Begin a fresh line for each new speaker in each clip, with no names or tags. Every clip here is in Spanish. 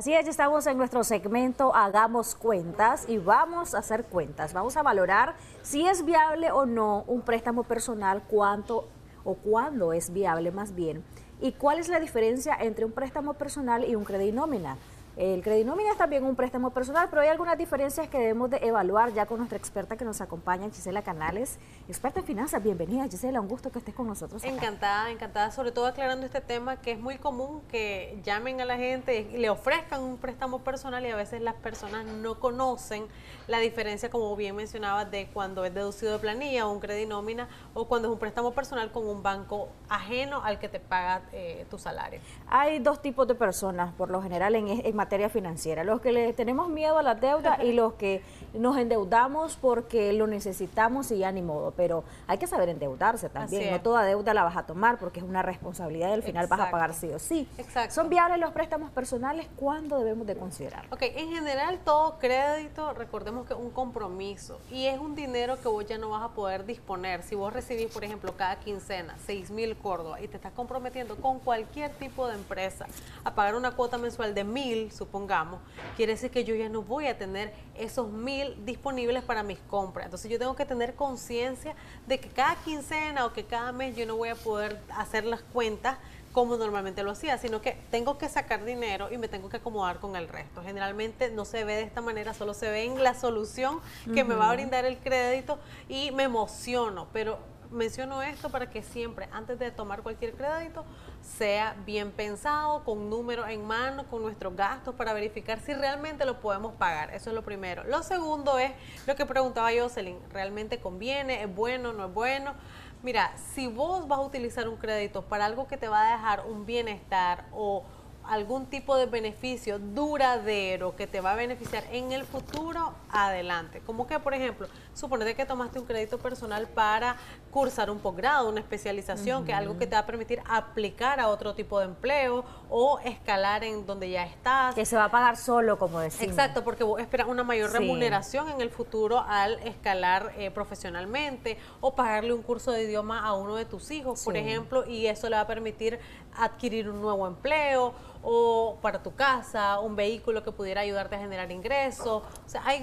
Así es, estamos en nuestro segmento Hagamos cuentas y vamos a hacer cuentas. Vamos a valorar si es viable o no un préstamo personal, cuánto o cuándo es viable más bien, y cuál es la diferencia entre un préstamo personal y un crédito nómina. El crédito nómina es también un préstamo personal, pero hay algunas diferencias que debemos de evaluar ya con nuestra experta que nos acompaña, Gisela Canales, experta en finanzas. Bienvenida, Gisela, un gusto que estés con nosotros.
Encantada, encantada, sobre todo aclarando este tema que es muy común que llamen a la gente y le ofrezcan un préstamo personal y a veces las personas no conocen la diferencia, como bien mencionaba, de cuando es deducido de planilla o un crédito nómina o cuando es un préstamo personal con un banco ajeno al que te paga eh, tu salario.
Hay dos tipos de personas, por lo general, en, en materia financiera. Los que le tenemos miedo a la deuda y los que nos endeudamos porque lo necesitamos y ya ni modo. Pero hay que saber endeudarse también. No toda deuda la vas a tomar porque es una responsabilidad y al final vas a pagar sí o sí.
Exacto.
¿Son viables los préstamos personales? ¿Cuándo debemos de considerar?
Ok, en general todo crédito, recordemos que es un compromiso y es un dinero que vos ya no vas a poder disponer. Si vos recibís, por ejemplo, cada quincena 6 mil córdoba y te estás comprometiendo con cualquier tipo de empresa a pagar una cuota mensual de mil, supongamos, quiere decir que yo ya no voy a tener esos mil disponibles para mis compras. Entonces yo tengo que tener conciencia de que cada quincena o que cada mes yo no voy a poder hacer las cuentas como normalmente lo hacía, sino que tengo que sacar dinero y me tengo que acomodar con el resto. Generalmente no se ve de esta manera, solo se ve en la solución que me va a brindar el crédito y me emociono, pero menciono esto para que siempre, antes de tomar cualquier crédito, sea bien pensado, con números en mano, con nuestros gastos, para verificar si realmente lo podemos pagar. Eso es lo primero. Lo segundo es lo que preguntaba Jocelyn, ¿realmente conviene? ¿Es bueno? ¿No es bueno? Mira, si vos vas a utilizar un crédito para algo que te va a dejar un bienestar o algún tipo de beneficio duradero que te va a beneficiar en el futuro, adelante. Como que, por ejemplo, suponete que tomaste un crédito personal para cursar un posgrado, una especialización, que es algo que te va a permitir aplicar a otro tipo de empleo o escalar en donde ya estás.
Que se va a pagar solo, como decimos.
Exacto, porque vos esperas una mayor remuneración en el futuro al escalar eh, profesionalmente o pagarle un curso de idioma a uno de tus hijos, por ejemplo, y eso le va a permitir adquirir un nuevo empleo o para tu casa, un vehículo que pudiera ayudarte a generar ingresos.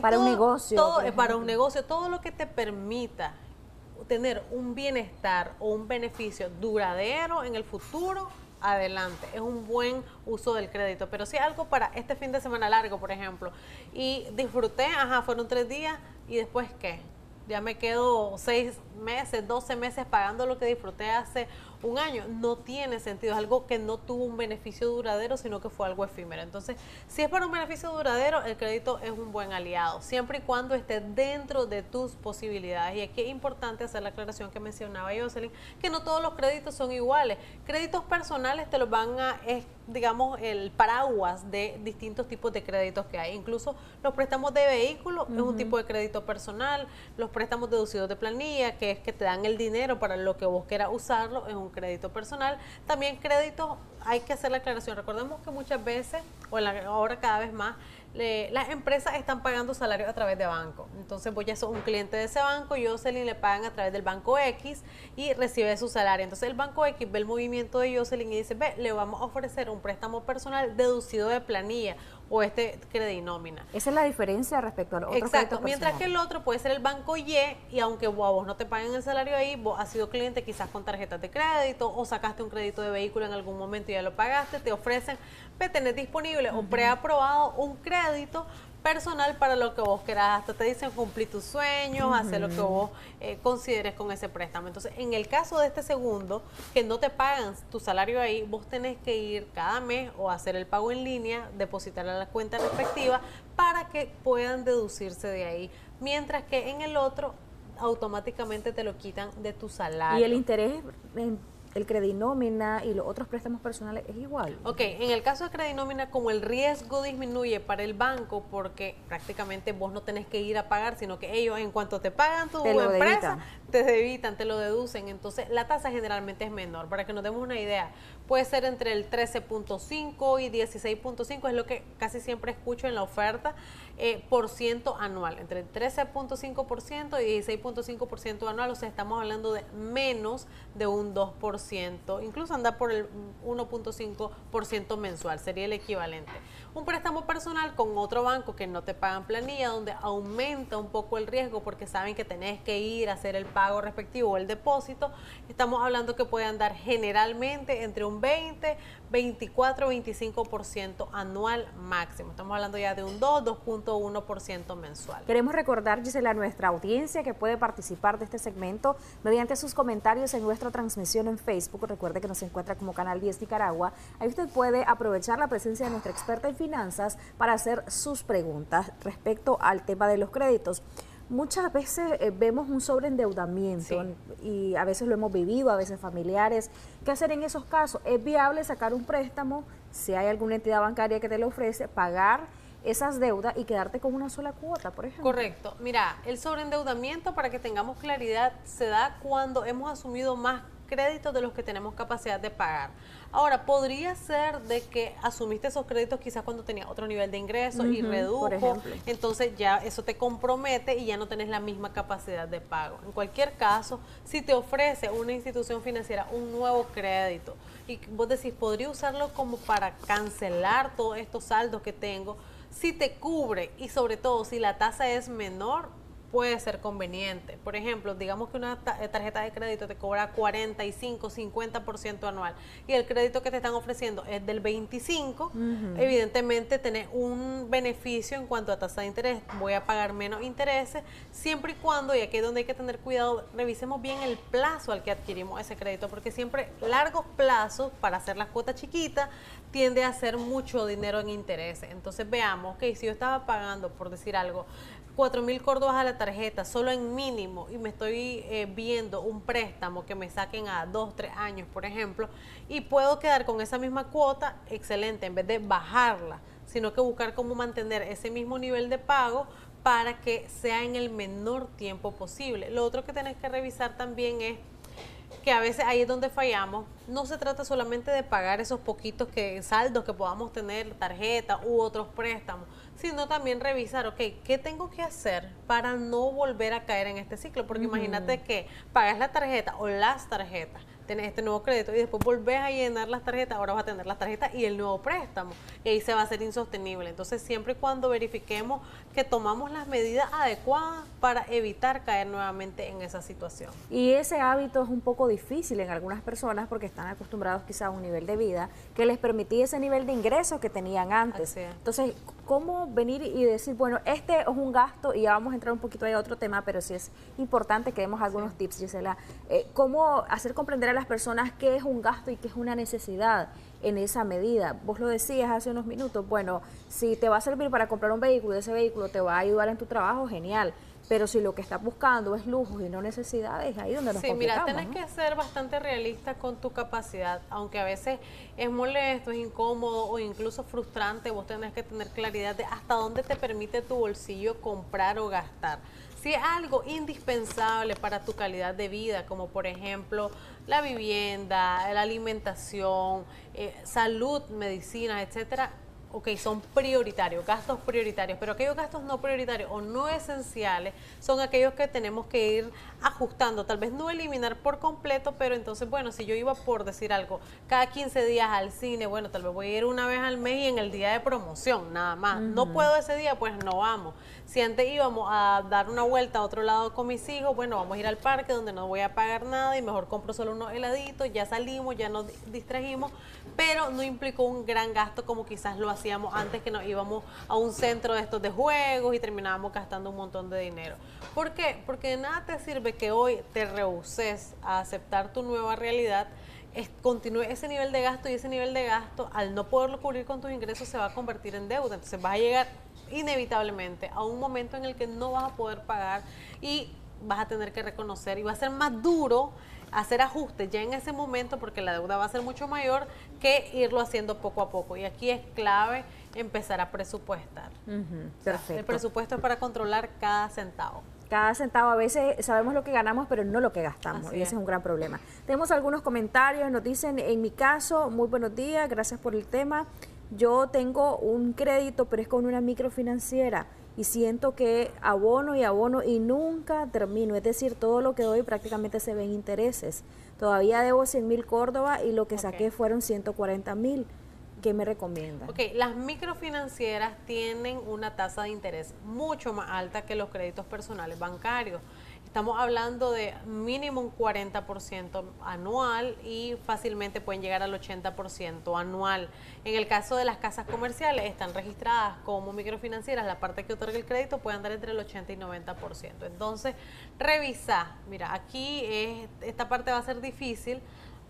para un negocio.
Todo, para un negocio, todo lo que te permita tener un bienestar o un beneficio duradero en el futuro, adelante. Es un buen uso del crédito. Pero si algo para este fin de semana largo, por ejemplo, y disfruté, ajá, fueron tres días, y después qué? Ya me quedo seis meses, doce meses pagando lo que disfruté hace un año, no tiene sentido, es algo que no tuvo un beneficio duradero, sino que fue algo efímero. Entonces, si es para un beneficio duradero, el crédito es un buen aliado, siempre y cuando esté dentro de tus posibilidades. Y aquí es importante hacer la aclaración que mencionaba Jocelyn, que no todos los créditos son iguales. Créditos personales te los van a, es, digamos, el paraguas de distintos tipos de créditos que hay. Incluso los préstamos de vehículos es un tipo de crédito personal, los préstamos deducidos de planilla, que es que te dan el dinero para lo que vos quieras usarlo, es un crédito personal. También crédito, hay que hacer la aclaración. Recordemos que muchas veces, o ahora cada vez más, las empresas están pagando salarios a través de banco. Entonces vos ya sos un cliente de ese banco, Jocelyn le pagan a través del banco X y recibe su salario. Entonces el banco X ve el movimiento de Jocelyn y dice, ve, le vamos a ofrecer un préstamo personal deducido de planilla o este crédito nómina.
Esa es la diferencia respecto al otro
Exacto, mientras que el otro puede ser el banco Y y aunque vos no te paguen el salario ahí, vos has sido cliente quizás con tarjetas de crédito o sacaste un crédito de vehículo en algún momento y ya lo pagaste, te ofrecen, ve, tener disponible o preaprobado un crédito personal para lo que vos querás. Hasta te dicen cumplir tus sueños, hacer lo que vos eh, consideres con ese préstamo. Entonces, en el caso de este segundo, que no te pagan tu salario ahí, vos tenés que ir cada mes o hacer el pago en línea, depositar a la cuenta respectiva para que puedan deducirse de ahí. Mientras que en el otro, automáticamente te lo quitan de tu salario.
Y el interés el credinómina y los otros préstamos personales es igual.
Ok, en el caso de credinómina, como el riesgo disminuye para el banco, porque prácticamente vos no tenés que ir a pagar, sino que ellos en cuanto te pagan tu empresa, te debitan, te lo deducen. Entonces la tasa generalmente es menor. Para que nos demos una idea, puede ser entre el 13.5 y 16.5, es lo que casi siempre escucho en la oferta, eh, por ciento anual, entre el 13.5% y 16.5% anual, o sea, estamos hablando de menos de un 2%. 1%, incluso anda por el 1.5% mensual, sería el equivalente. Un préstamo personal con otro banco que no te pagan planilla, donde aumenta un poco el riesgo porque saben que tenés que ir a hacer el pago respectivo o el depósito, estamos hablando que puede andar generalmente entre un 20, 24, 25% anual máximo. Estamos hablando ya de un 2, 2.1% mensual.
Queremos recordar, Gisela, a nuestra audiencia que puede participar de este segmento mediante sus comentarios en nuestra transmisión en Facebook. Recuerde que nos encuentra como Canal 10 Nicaragua. Ahí usted puede aprovechar la presencia de nuestra experta en finanzas para hacer sus preguntas respecto al tema de los créditos muchas veces eh, vemos un sobreendeudamiento y a veces lo hemos vivido, a veces familiares. ¿Qué hacer en esos casos? ¿Es viable sacar un préstamo si hay alguna entidad bancaria que te lo ofrece, pagar esas deudas y quedarte con una sola cuota, por ejemplo?
Correcto. Mira, el sobreendeudamiento, para que tengamos claridad, se da cuando hemos asumido más créditos de los que tenemos capacidad de pagar. Ahora, podría ser de que asumiste esos créditos quizás cuando tenías otro nivel de ingreso y redujo, entonces ya eso te compromete y ya no tenés la misma capacidad de pago. En cualquier caso, si te ofrece una institución financiera un nuevo crédito y vos decís, podría usarlo como para cancelar todos estos saldos que tengo, si te cubre y sobre todo si la tasa es menor, puede ser conveniente. Por ejemplo, digamos que una eh, tarjeta de crédito te cobra 45, 50% anual y el crédito que te están ofreciendo es del 25, evidentemente tenés un beneficio en cuanto a tasa de interés. Voy a pagar menos intereses siempre y cuando, y aquí es donde hay que tener cuidado, revisemos bien el plazo al que adquirimos ese crédito, porque siempre largos plazos para hacer las cuotas chiquitas tiende a ser mucho dinero en intereses. Entonces veamos, que si yo estaba pagando, por decir algo, 4 mil córdobas a la tarjeta, solo en mínimo, y me estoy eh, viendo un préstamo que me saquen a 2, 3 años, por ejemplo, y puedo quedar con esa misma cuota, excelente, en vez de bajarla, sino que buscar cómo mantener ese mismo nivel de pago para que sea en el menor tiempo posible. Lo otro que tenés que revisar también es que a veces ahí es donde fallamos. No se trata solamente de pagar esos poquitos que saldos que podamos tener, tarjeta u otros préstamos, sino también revisar, ok, ¿qué tengo que hacer para no volver a caer en este ciclo? Porque imagínate que pagas la tarjeta o las tarjetas tenés este nuevo crédito y después volvés a llenar las tarjetas, ahora vas a tener las tarjetas y el nuevo préstamo. Y ahí se va a hacer insostenible. Entonces, siempre y cuando verifiquemos que tomamos las medidas adecuadas para evitar caer nuevamente en esa situación.
Y ese hábito es un poco difícil en algunas personas porque están acostumbrados quizás a un nivel de vida que les permitía ese nivel de ingresos que tenían antes. Entonces, ¿cómo venir y decir, bueno, este es un gasto y ya vamos a entrar un poquito ahí a otro tema, pero sí es importante que demos algunos tips, Gisela. Eh, ¿Cómo hacer comprender a las personas qué es un gasto y qué es una necesidad en esa medida. Vos lo decías hace unos minutos, bueno, si te va a servir para comprar un vehículo y ese vehículo te va a ayudar en tu trabajo, genial. Pero si lo que estás buscando es lujos y no necesidades, ahí donde nos Sí,
mira, tienes que ser bastante realista con tu capacidad, aunque a veces es molesto, es incómodo o incluso frustrante, vos tenés que tener claridad de hasta dónde te permite tu bolsillo comprar o gastar. Si es algo indispensable para tu calidad de vida, como por ejemplo la vivienda, la alimentación, eh, salud, medicina, etcétera, ok, son prioritarios, gastos prioritarios, pero aquellos gastos no prioritarios o no esenciales son aquellos que tenemos que ir ajustando, tal vez no eliminar por completo, pero entonces, bueno, si yo iba por decir algo, cada 15 días al cine, bueno, tal vez voy a ir una vez al mes y en el día de promoción, nada más. No puedo ese día, pues no vamos. Si antes íbamos a dar una vuelta a otro lado con mis hijos, bueno, vamos a ir al parque donde no voy a pagar nada y mejor compro solo unos heladitos, ya salimos, ya nos distrajimos, pero no implicó un gran gasto como quizás lo hacíamos antes que nos íbamos a un centro de estos de juegos y terminábamos gastando un montón de dinero. ¿Por qué? Porque nada te sirve que hoy te rehuses a aceptar tu nueva realidad continúe ese nivel de gasto y ese nivel de gasto, al no poderlo cubrir con tus ingresos, se va a convertir en deuda. Entonces vas a llegar inevitablemente a un momento en el que no vas a poder pagar y vas a tener que reconocer y va a ser más duro hacer ajustes ya en ese momento porque la deuda va a ser mucho mayor que irlo haciendo poco a poco. Y aquí es clave empezar a presupuestar. el presupuesto es para controlar cada centavo
cada centavo a veces sabemos lo que ganamos, pero no lo que gastamos. y ese es un gran problema. Tenemos algunos comentarios, nos dicen, en mi caso, muy buenos días, gracias por el tema. Yo tengo un crédito, pero es con una microfinanciera y siento que abono y abono y nunca termino. Es decir, todo lo que doy prácticamente se ven intereses. todavía debo 100 mil Córdoba y lo que saqué fueron 140 mil. ¿Qué me recomienda?
Ok, las microfinancieras tienen una tasa de interés mucho más alta que los créditos personales bancarios. Estamos hablando de mínimo un 40% anual y fácilmente pueden llegar al 80% anual. En el caso de las casas comerciales, están registradas como microfinancieras, la parte que otorga el crédito puede andar entre el 80 y 90%. Entonces, revisa, mira, aquí esta parte va a ser difícil,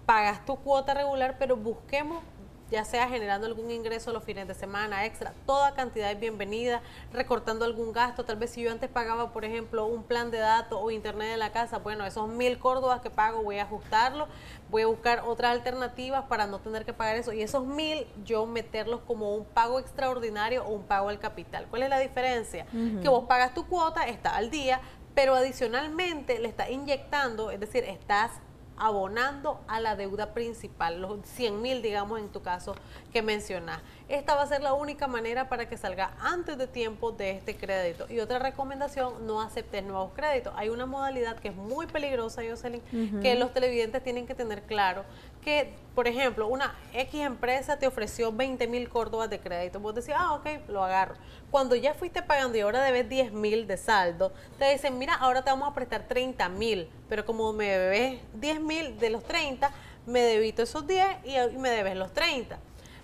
pagas tu cuota regular, pero busquemos ya sea generando algún ingreso los fines de semana extra, toda cantidad es bienvenida, recortando algún gasto, tal vez si yo antes pagaba, por ejemplo, un plan de datos o internet en la casa, bueno, esos mil córdobas que pago voy a ajustarlo, voy a buscar otras alternativas para no tener que pagar eso y esos mil yo meterlos como un pago extraordinario o un pago al capital. ¿Cuál es la diferencia? Que vos pagas tu cuota, está al día, pero adicionalmente le estás inyectando, es decir, estás abonando a la deuda principal, los 100 mil, digamos, en tu caso que mencionas. Esta va a ser la única manera para que salga antes de tiempo de este crédito. Y otra recomendación, no aceptes nuevos créditos. Hay una modalidad que es muy peligrosa, Jocelyn, que los televidentes tienen que tener claro que, por ejemplo, una X empresa te ofreció 20 mil córdobas de crédito. Vos decís, ah, ok, lo agarro. Cuando ya fuiste pagando y ahora debes 10 mil de saldo, te dicen, mira, ahora te vamos a prestar 30 mil, pero como me debes 10 mil de los 30, me debito esos 10 y me debes los 30.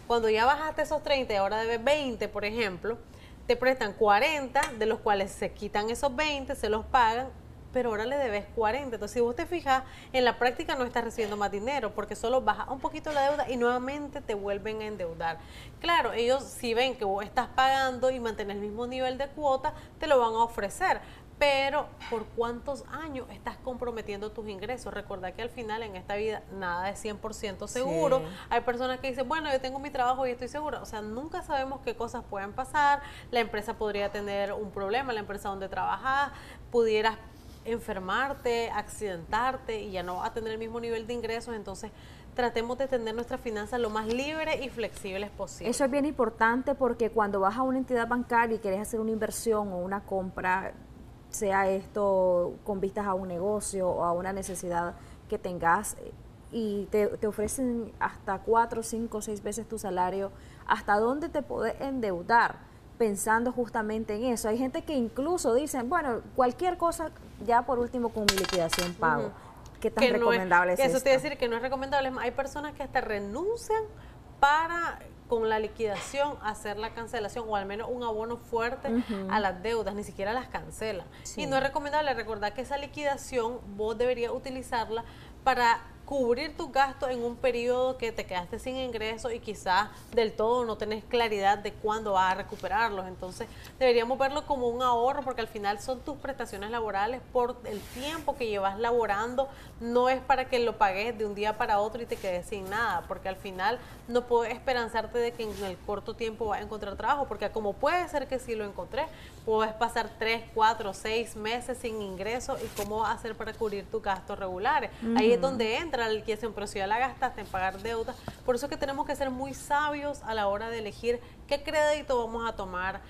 Cuando ya bajaste esos 30 y ahora debes 20, por ejemplo, te prestan 40, de los cuales se quitan esos 20, se los pagan pero ahora le debes 40. Entonces, si vos te fijas, en la práctica no estás recibiendo más dinero porque solo baja un poquito la deuda y nuevamente te vuelven a endeudar. Claro, ellos si ven que vos estás pagando y mantienes el mismo nivel de cuota, te lo van a ofrecer. Pero, ¿por cuántos años estás comprometiendo tus ingresos? Recuerda que al final en esta vida nada es 100% seguro. Hay personas que dicen, bueno, yo tengo mi trabajo y estoy segura. O sea, nunca sabemos qué cosas pueden pasar. La empresa podría tener un problema, la empresa donde trabajas, pudieras enfermarte, accidentarte y ya no va a tener el mismo nivel de ingresos, entonces tratemos de tener nuestras finanzas lo más libres y flexibles posible.
Eso es bien importante porque cuando vas a una entidad bancaria y quieres hacer una inversión o una compra, sea esto con vistas a un negocio o a una necesidad que tengas y te, te ofrecen hasta cuatro, cinco, seis veces tu salario, ¿hasta dónde te puedes endeudar? Pensando justamente en eso. Hay gente que incluso dicen, bueno, cualquier cosa, ya por último con mi liquidación pago. ¿Qué tan recomendable es,
Eso te decir que no es recomendable. Hay personas que hasta renuncian para con la liquidación hacer la cancelación o al menos un abono fuerte a las deudas, ni siquiera las cancelan. Y no es recomendable recordar que esa liquidación vos deberías utilizarla para cubrir tus gastos en un periodo que te quedaste sin ingresos y quizás del todo no tenés claridad de cuándo vas a recuperarlos. Entonces deberíamos verlo como un ahorro porque al final son tus prestaciones laborales por el tiempo que llevas laborando. No es para que lo pagues de un día para otro y te quedes sin nada, porque al final no puedes esperanzarte de que en el corto tiempo vas a encontrar trabajo, porque como puede ser que sí lo encontré, puedes pasar tres, cuatro, seis meses sin ingresos y cómo vas a hacer para cubrir tus gastos regulares. Ahí es donde entra la liquidación, pero si ya la gastaste en pagar deuda, por eso es que tenemos que ser muy sabios a la hora de elegir qué crédito vamos a tomar,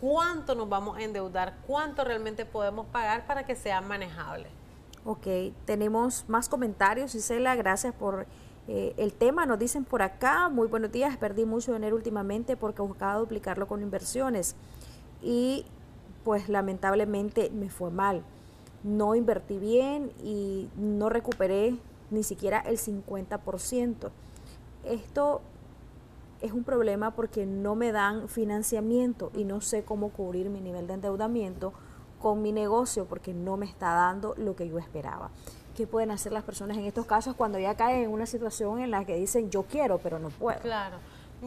cuánto nos vamos a endeudar, cuánto realmente podemos pagar para que sea manejable.
Ok, tenemos más comentarios, Isela, gracias por eh, el tema. Nos dicen por acá, muy buenos días, perdí mucho dinero últimamente porque buscaba duplicarlo con inversiones y pues lamentablemente me fue mal. No invertí bien y no recuperé ni siquiera el 50%. Esto es un problema porque no me dan financiamiento y no sé cómo cubrir mi nivel de endeudamiento con mi negocio porque no me está dando lo que yo esperaba. ¿Qué pueden hacer las personas en estos casos cuando ya caen en una situación en la que dicen yo quiero pero no puedo?
Claro.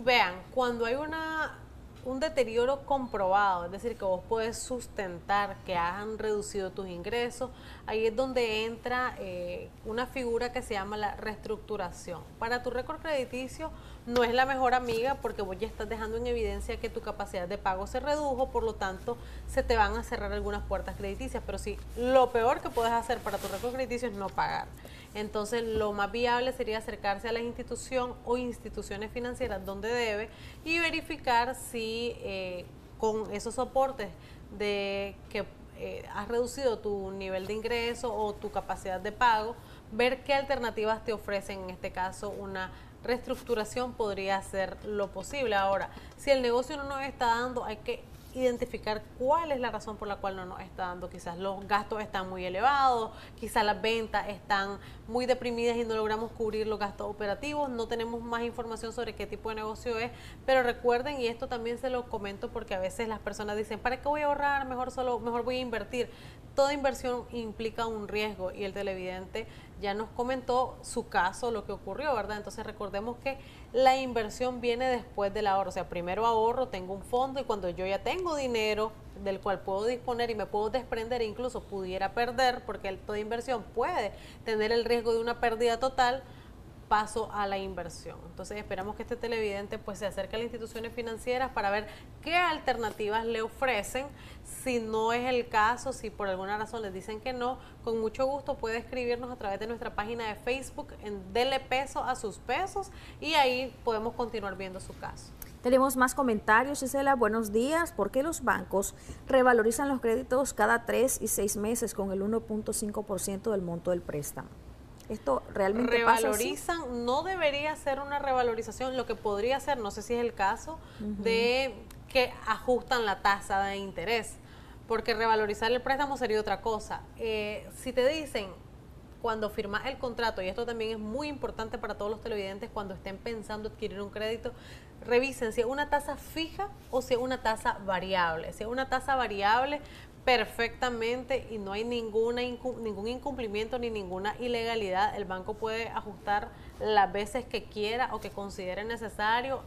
Vean, cuando hay una un deterioro comprobado, es decir, que vos puedes sustentar que han reducido tus ingresos, ahí es donde entra eh, una figura que se llama la reestructuración. Para tu récord crediticio no es la mejor amiga porque vos ya estás dejando en evidencia que tu capacidad de pago se redujo, por lo tanto se te van a cerrar algunas puertas crediticias, pero sí, lo peor que puedes hacer para tu récord crediticio es no pagar. Entonces, lo más viable sería acercarse a la institución o instituciones financieras donde debe y verificar si eh, con esos soportes de que eh, has reducido tu nivel de ingreso o tu capacidad de pago, ver qué alternativas te ofrecen, en este caso una reestructuración podría ser lo posible. Ahora, si el negocio no nos está dando, hay que identificar cuál es la razón por la cual no nos está dando. Quizás los gastos están muy elevados, quizás las ventas están muy deprimidas y no logramos cubrir los gastos operativos. No tenemos más información sobre qué tipo de negocio es, pero recuerden, y esto también se lo comento porque a veces las personas dicen, ¿para qué voy a ahorrar? Mejor solo, mejor voy a invertir. Toda inversión implica un riesgo y el televidente ya nos comentó su caso, lo que ocurrió, ¿verdad? Entonces recordemos que la inversión viene después del ahorro, o sea, primero ahorro, tengo un fondo y cuando yo ya tengo dinero del cual puedo disponer y me puedo desprender incluso pudiera perder, porque toda inversión puede tener el riesgo de una pérdida total, paso a la inversión. Entonces esperamos que este televidente pues se acerque a las instituciones financieras para ver qué alternativas le ofrecen. Si no es el caso, si por alguna razón les dicen que no, con mucho gusto puede escribirnos a través de nuestra página de Facebook en Dele Peso a sus pesos y ahí podemos continuar viendo su caso.
Tenemos más comentarios, Gisela. Buenos días. ¿Por qué los bancos revalorizan los créditos cada tres y seis meses con el 1.5% del monto del préstamo? Esto realmente
revalorizan, no debería ser una revalorización, lo que podría ser, no sé si es el caso, de que ajustan la tasa de interés, porque revalorizar el préstamo sería otra cosa. Eh, si te dicen cuando firmas el contrato, y esto también es muy importante para todos los televidentes cuando estén pensando adquirir un crédito, revisen si es una tasa fija o si es una tasa variable. Si es una tasa variable, perfectamente y no hay ninguna ningún incumplimiento ni ninguna ilegalidad. El banco puede ajustar las veces que quiera o que considere necesario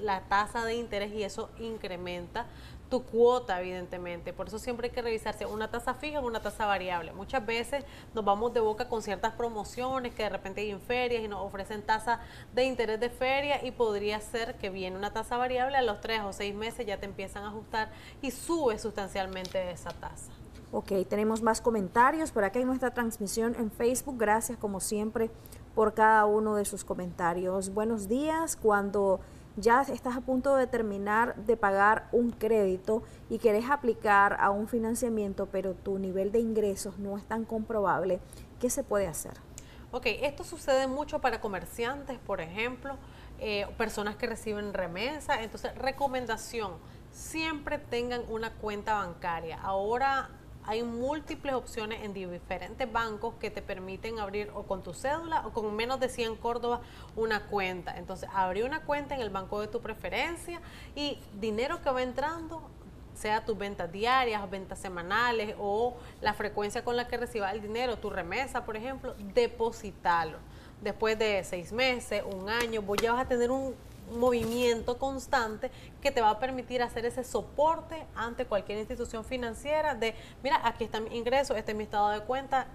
la tasa de interés y eso incrementa tu cuota, evidentemente. Por eso siempre hay que revisarse una tasa fija o una tasa variable. Muchas veces nos vamos de boca con ciertas promociones que de repente hay en ferias y nos ofrecen tasa de interés de feria y podría ser que viene una tasa variable a los tres o seis meses ya te empiezan a ajustar y sube sustancialmente esa tasa.
Ok, tenemos más comentarios por acá en nuestra transmisión en Facebook. Gracias como siempre por cada uno de sus comentarios. Buenos días. Cuando ya estás a punto de terminar de pagar un crédito y quieres aplicar a un financiamiento, pero tu nivel de ingresos no es tan comprobable, ¿qué se puede hacer?
Ok, esto sucede mucho para comerciantes, por ejemplo, eh, personas que reciben remesa. Entonces, recomendación, siempre tengan una cuenta bancaria. Ahora hay múltiples opciones en diferentes bancos que te permiten abrir o con tu cédula o con menos de 100 Córdoba una cuenta. Entonces, abrir una cuenta en el banco de tu preferencia y dinero que va entrando sea tus ventas diarias, ventas semanales o la frecuencia con la que recibas el dinero, tu remesa, por ejemplo, depositarlo. Después de seis meses, un año, vos ya vas a tener un movimiento constante que te va a permitir hacer ese soporte ante cualquier institución financiera de, mira, aquí está mi ingreso, este es mi estado de cuenta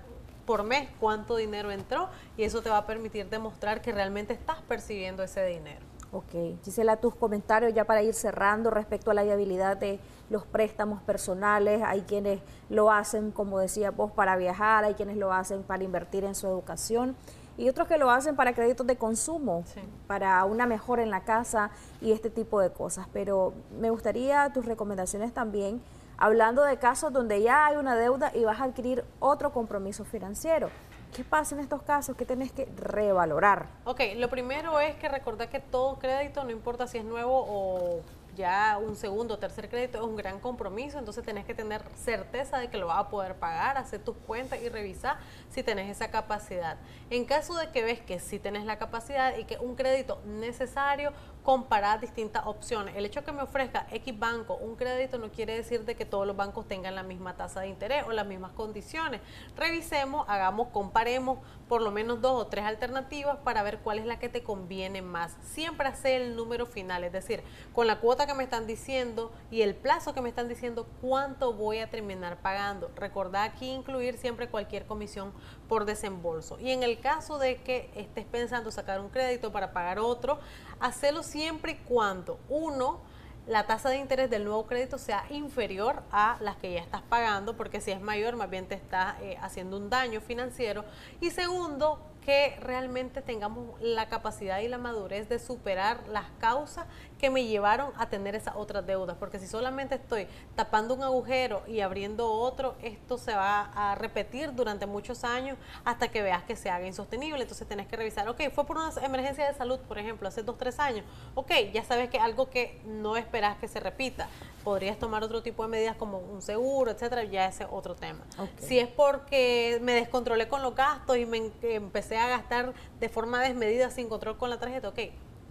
por mes, cuánto dinero entró y eso te va a permitir demostrar que realmente estás percibiendo ese dinero.
Ok, Gisela, tus comentarios ya para ir cerrando respecto a la viabilidad de los préstamos personales. Hay quienes lo hacen, como decía vos, para viajar, hay quienes lo hacen para invertir en su educación y otros que lo hacen para créditos de consumo, para una mejora en la casa y este tipo de cosas. Pero me gustaría tus recomendaciones también, hablando de casos donde ya hay una deuda y vas a adquirir otro compromiso financiero. ¿Qué pasa en estos casos? ¿Qué tenés que revalorar?
Ok, lo primero es que recordar que todo crédito, no importa si es nuevo o ya un segundo o tercer crédito es un gran compromiso, entonces tenés que tener certeza de que lo vas a poder pagar, hacer tus cuentas y revisar si tenés esa capacidad. En caso de que ves que sí tenés la capacidad y que un crédito necesario, comparar distintas opciones. El hecho de que me ofrezca X banco un crédito no quiere decir de que todos los bancos tengan la misma tasa de interés o las mismas condiciones. Revisemos, hagamos, comparemos por lo menos dos o tres alternativas para ver cuál es la que te conviene más. Siempre hacer el número final, es decir, con la cuota que me están diciendo y el plazo que me están diciendo, cuánto voy a terminar pagando. Recordad aquí incluir siempre cualquier comisión por desembolso. Y en el caso de que estés pensando sacar un crédito para pagar otro, hacerlo siempre y cuando, uno, la tasa de interés del nuevo crédito sea inferior a las que ya estás pagando, porque si es mayor, más bien te está eh, haciendo un daño financiero. Y segundo, que realmente tengamos la capacidad y la madurez de superar las causas que me llevaron a tener esas otras deudas, porque si solamente estoy tapando un agujero y abriendo otro, esto se va a repetir durante muchos años hasta que veas que se haga insostenible. Entonces tenés que revisar, ok, fue por una emergencia de salud, por ejemplo, hace dos, tres años, ok, ya sabes que algo que no esperas que se repita, podrías tomar otro tipo de medidas como un seguro, etcétera, ya ese es otro tema. Si es porque me descontrolé con los gastos y me empecé a gastar de forma desmedida sin control con la tarjeta, ok,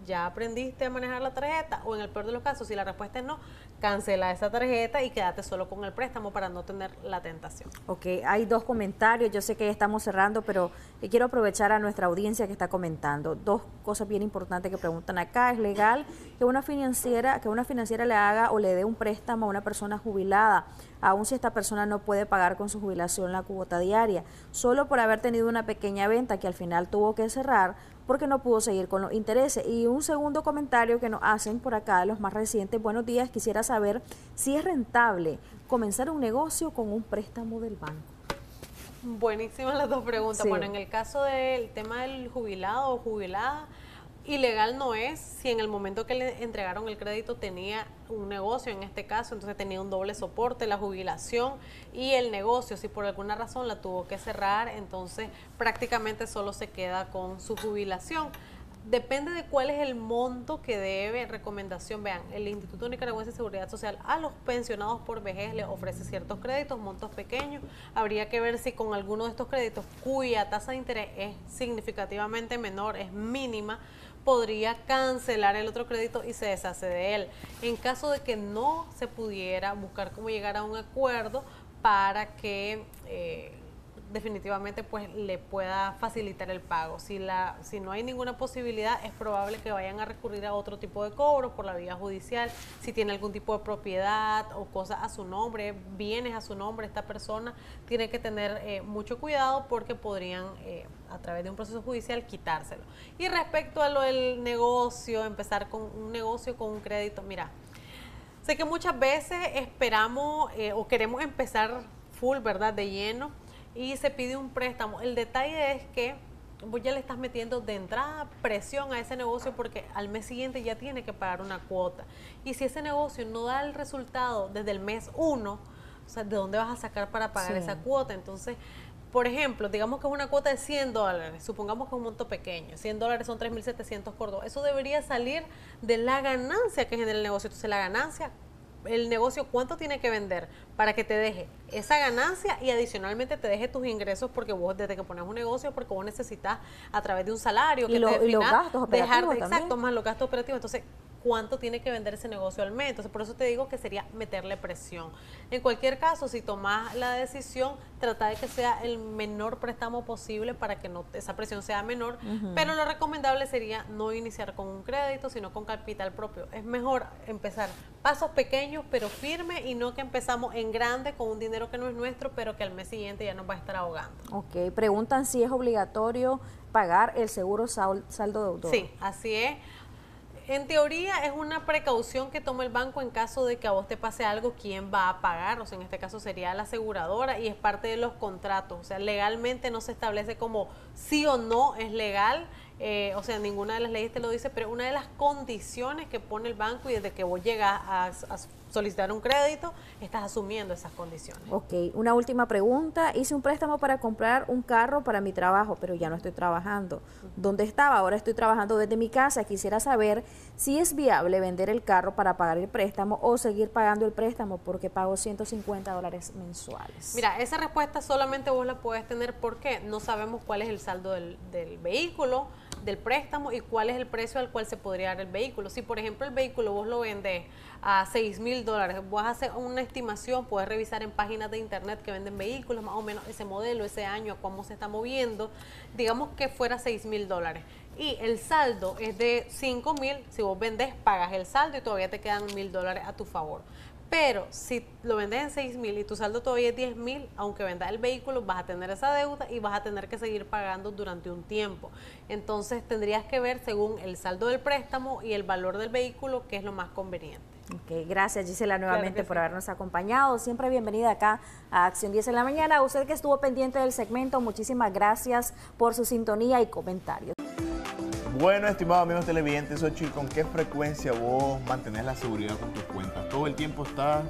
ya aprendiste a manejar la tarjeta o en el peor de los casos, si la respuesta es no, cancela esa tarjeta y quédate solo con el préstamo para no tener la tentación.
Ok, hay dos comentarios, yo sé que estamos cerrando, pero quiero aprovechar a nuestra audiencia que está comentando. Dos cosas bien importantes que preguntan acá, ¿es legal que una financiera, que una financiera le haga o le dé un préstamo a una persona jubilada, aun si esta persona no puede pagar con su jubilación la cuota diaria, solo por haber tenido una pequeña venta que al final tuvo que cerrar porque no pudo seguir con los intereses. Y un segundo comentario que nos hacen por acá de los más recientes, buenos días, quisiera saber si es rentable comenzar un negocio con un préstamo del banco.
Buenísimas las dos preguntas. Bueno, en el caso del tema del jubilado o jubilada, Ilegal no es si en el momento que le entregaron el crédito tenía un negocio, en este caso, entonces tenía un doble soporte, la jubilación y el negocio. Si por alguna razón la tuvo que cerrar, entonces prácticamente solo se queda con su jubilación. Depende de cuál es el monto que debe. Recomendación, vean, el Instituto Nicaragüense de Seguridad Social a los pensionados por vejez le ofrece ciertos créditos, montos pequeños. Habría que ver si con alguno de estos créditos cuya tasa de interés es significativamente menor, es mínima, podría cancelar el otro crédito y se deshace de él. En caso de que no se pudiera buscar cómo llegar a un acuerdo para que eh, definitivamente pues le pueda facilitar el pago. Si, la, si no hay ninguna posibilidad, es probable que vayan a recurrir a otro tipo de cobro por la vía judicial. Si tiene algún tipo de propiedad o cosas a su nombre, bienes a su nombre, esta persona tiene que tener eh, mucho cuidado porque podrían eh, a través de un proceso judicial quitárselo. Y respecto a lo del negocio, empezar con un negocio con un crédito, mira, sé que muchas veces esperamos eh, o queremos empezar full, ¿verdad? De lleno y se pide un préstamo. El detalle es que vos ya le estás metiendo de entrada presión a ese negocio porque al mes siguiente ya tiene que pagar una cuota. Y si ese negocio no da el resultado desde el mes uno, o sea, ¿de dónde vas a sacar para pagar esa cuota? Entonces, por ejemplo, digamos que es una cuota de 100 dólares, supongamos que es un monto pequeño, 100 dólares son 3.700 córdobas, eso debería salir de la ganancia que genera el negocio. Entonces, la ganancia el negocio cuánto tiene que vender para que te deje esa ganancia y adicionalmente te deje tus ingresos porque vos desde que pones un negocio porque vos necesitas a través de un salario que
y,
te
y los gastos operativos
dejar exacto más los gastos operativos entonces cuánto tiene que vender ese negocio al mes. Entonces, por eso te digo que sería meterle presión. En cualquier caso, si tomas la decisión, trata de que sea el menor préstamo posible para que no esa presión sea menor, pero lo recomendable sería no iniciar con un crédito, sino con capital propio. Es mejor empezar pasos pequeños pero firmes y no que empezamos en grande con un dinero que no es nuestro, pero que al mes siguiente ya nos va a estar ahogando.
Ok, preguntan si es obligatorio pagar el seguro saldo de autor.
Sí, así es en teoría es una precaución que toma el banco en caso de que a vos te pase algo, ¿quién va a pagar? O sea, en este caso sería la aseguradora y es parte de los contratos. O sea, legalmente no se establece como sí o no es legal. Eh, o sea, ninguna de las leyes te lo dice, pero una de las condiciones que pone el banco y desde que vos llegas a, a solicitar un crédito, estás asumiendo esas condiciones.
Ok, una última pregunta. Hice un préstamo para comprar un carro para mi trabajo, pero ya no estoy trabajando. ¿Dónde estaba? Ahora estoy trabajando desde mi casa. Quisiera saber si es viable vender el carro para pagar el préstamo o seguir pagando el préstamo porque pago 150 dólares mensuales.
Mira, esa respuesta solamente vos la puedes tener porque no sabemos cuál es el saldo del, del vehículo del préstamo y cuál es el precio al cual se podría dar el vehículo. Si por ejemplo el vehículo vos lo vendes a 6 mil dólares, vos haces una estimación, puedes revisar en páginas de internet que venden vehículos, más o menos ese modelo, ese año, cómo se está moviendo, digamos que fuera 6 mil dólares. Y el saldo es de 5 mil, si vos vendes, pagas el saldo y todavía te quedan mil dólares a tu favor. Pero si lo vendes en 6 mil y tu saldo todavía es 10 mil, aunque vendas el vehículo, vas a tener esa deuda y vas a tener que seguir pagando durante un tiempo. Entonces tendrías que ver según el saldo del préstamo y el valor del vehículo qué es lo más conveniente.
Ok, gracias Gisela nuevamente por habernos acompañado. Siempre bienvenida acá a Acción 10 en la mañana. Usted que estuvo pendiente del segmento, muchísimas gracias por su sintonía y comentarios.
Bueno, estimados amigos televidentes, Ochi, ¿con qué frecuencia vos mantenés la seguridad con tus cuentas? ¿Todo el tiempo estás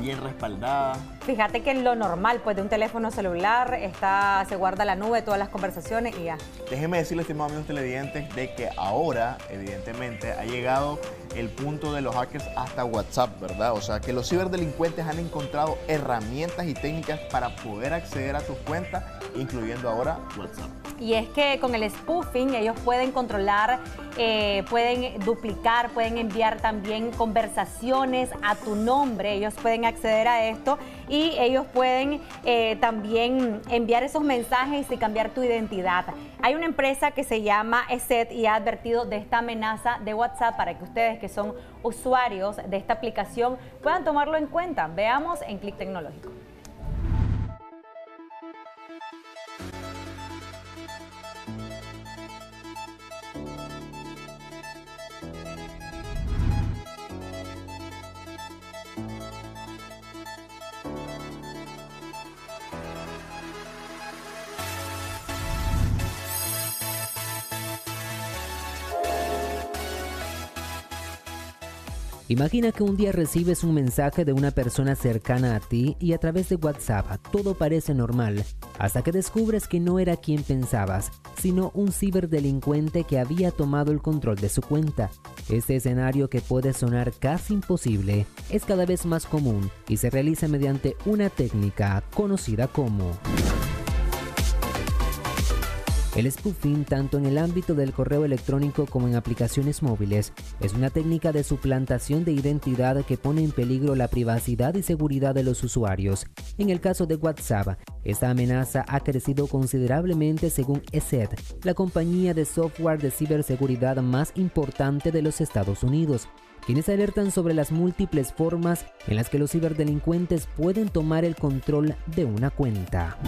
bien respaldada?
Fíjate que lo normal, pues de un teléfono celular, está, se guarda la nube, todas las conversaciones y ya.
Déjenme decirles, estimados amigos televidentes, de que ahora, evidentemente, ha llegado el punto de los hackers hasta WhatsApp, ¿verdad? O sea, que los ciberdelincuentes han encontrado herramientas y técnicas para poder acceder a tus cuentas, incluyendo ahora WhatsApp.
Y es que con el spoofing ellos pueden controlar, eh, pueden duplicar, pueden enviar también conversaciones a tu nombre. Ellos pueden acceder a esto y ellos pueden eh, también enviar esos mensajes y cambiar tu identidad. Hay una empresa que se llama ESET y ha advertido de esta amenaza de WhatsApp para que ustedes que son usuarios de esta aplicación puedan tomarlo en cuenta. Veamos en Click Tecnológico.
Imagina que un día recibes un mensaje de una persona cercana a ti y a través de WhatsApp todo parece normal, hasta que descubres que no era quien pensabas, sino un ciberdelincuente que había tomado el control de su cuenta. Este escenario que puede sonar casi imposible es cada vez más común y se realiza mediante una técnica conocida como el spoofing, tanto en el ámbito del correo electrónico como en aplicaciones móviles, es una técnica de suplantación de identidad que pone en peligro la privacidad y seguridad de los usuarios. En el caso de WhatsApp, esta amenaza ha crecido considerablemente según ESET, la compañía de software de ciberseguridad más importante de los Estados Unidos, quienes alertan sobre las múltiples formas en las que los ciberdelincuentes pueden tomar el control de una cuenta.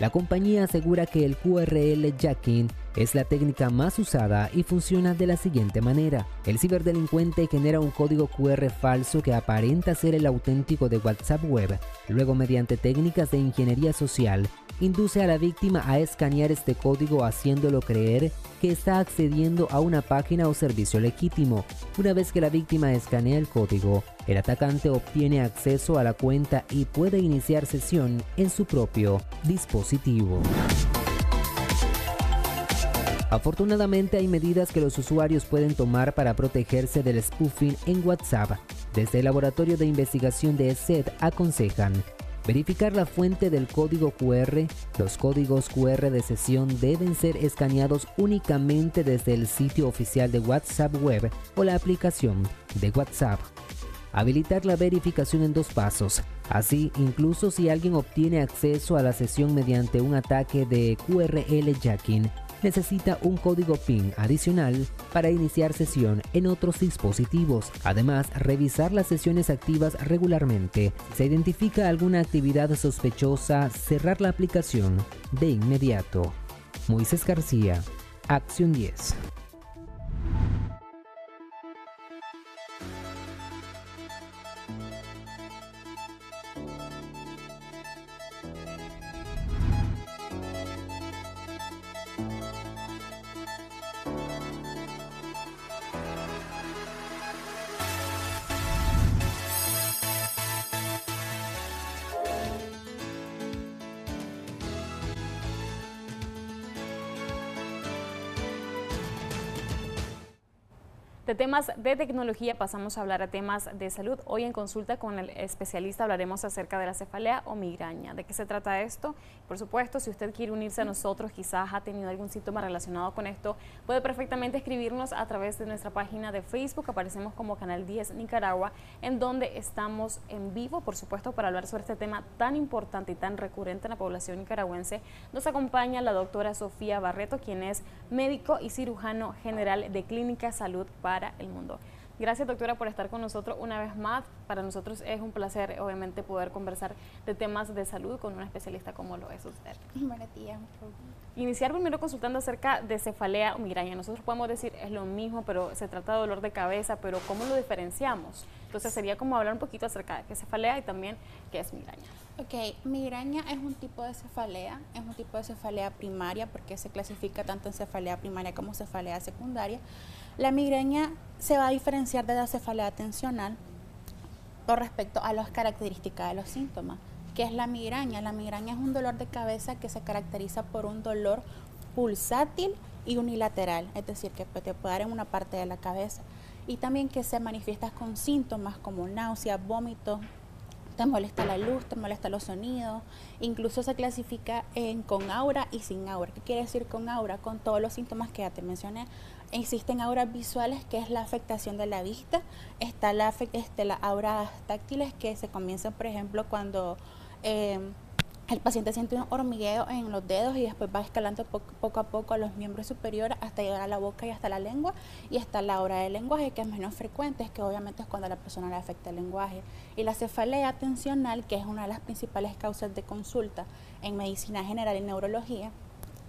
La compañía asegura que el QRL jacking es la técnica más usada y funciona de la siguiente manera. El ciberdelincuente genera un código QR falso que aparenta ser el auténtico de WhatsApp Web. Luego, mediante técnicas de ingeniería social, induce a la víctima a escanear este código haciéndolo creer que está accediendo a una página o servicio legítimo. Una vez que la víctima escanea el código, el atacante obtiene acceso a la cuenta y puede iniciar sesión en su propio dispositivo. Afortunadamente hay medidas que los usuarios pueden tomar para protegerse del spoofing en WhatsApp. Desde el Laboratorio de Investigación de ESET aconsejan verificar la fuente del código QR. Los códigos QR de sesión deben ser escaneados únicamente desde el sitio oficial de WhatsApp Web o la aplicación de WhatsApp. Habilitar la verificación en dos pasos. Así, incluso si alguien obtiene acceso a la sesión mediante un ataque de QRL jacking, necesita un código PIN adicional para iniciar sesión en otros dispositivos. Además, revisar las sesiones activas regularmente. Si se identifica alguna actividad sospechosa, cerrar la aplicación de inmediato. Moisés García, Acción 10.
De temas de tecnología pasamos a hablar a temas de salud. Hoy en consulta con el especialista hablaremos acerca de la cefalea o migraña. ¿De qué se trata esto? Por supuesto, si usted quiere unirse a nosotros, quizás ha tenido algún síntoma relacionado con esto, puede perfectamente escribirnos a través de nuestra página de Facebook. Aparecemos como Canal 10 Nicaragua, en donde estamos en vivo, por supuesto, para hablar sobre este tema tan importante y tan recurrente en la población nicaragüense. Nos acompaña la doctora Sofía Barreto, quien es médico y cirujano general de Clínica Salud para el mundo. Gracias doctora por estar con nosotros una vez más. Para nosotros es un placer obviamente poder conversar de temas de salud con un especialista como lo es usted.
Buenos días.
Iniciar primero consultando acerca de cefalea o migraña. Nosotros podemos decir es lo mismo, pero se trata de dolor de cabeza, pero ¿cómo lo diferenciamos? Entonces sería como hablar un poquito acerca de qué es cefalea y también qué es migraña.
Ok, migraña es un tipo de cefalea, es un tipo de cefalea primaria porque se clasifica tanto en cefalea primaria como cefalea secundaria. La migraña se va a diferenciar de la cefalea tensional con respecto a las características de los síntomas. ¿Qué es la migraña? La migraña es un dolor de cabeza que se caracteriza por un dolor pulsátil y unilateral, es decir, que te puede dar en una parte de la cabeza. Y también que se manifiesta con síntomas como náusea, vómitos, te molesta la luz, te molesta los sonidos, incluso se clasifica en con aura y sin aura. ¿Qué quiere decir con aura? Con todos los síntomas que ya te mencioné. Existen auras visuales, que es la afectación de la vista, está la, este, las auras táctiles, que se comienzan, por ejemplo, cuando eh, el paciente siente un hormigueo en los dedos y después va escalando poco, a poco a los miembros superiores hasta llegar a la boca y hasta la lengua. Y está la hora del lenguaje, que es menos frecuente, que obviamente es cuando a la persona le afecta el lenguaje. Y la cefalea atencional, que es una de las principales causas de consulta en medicina general y neurología,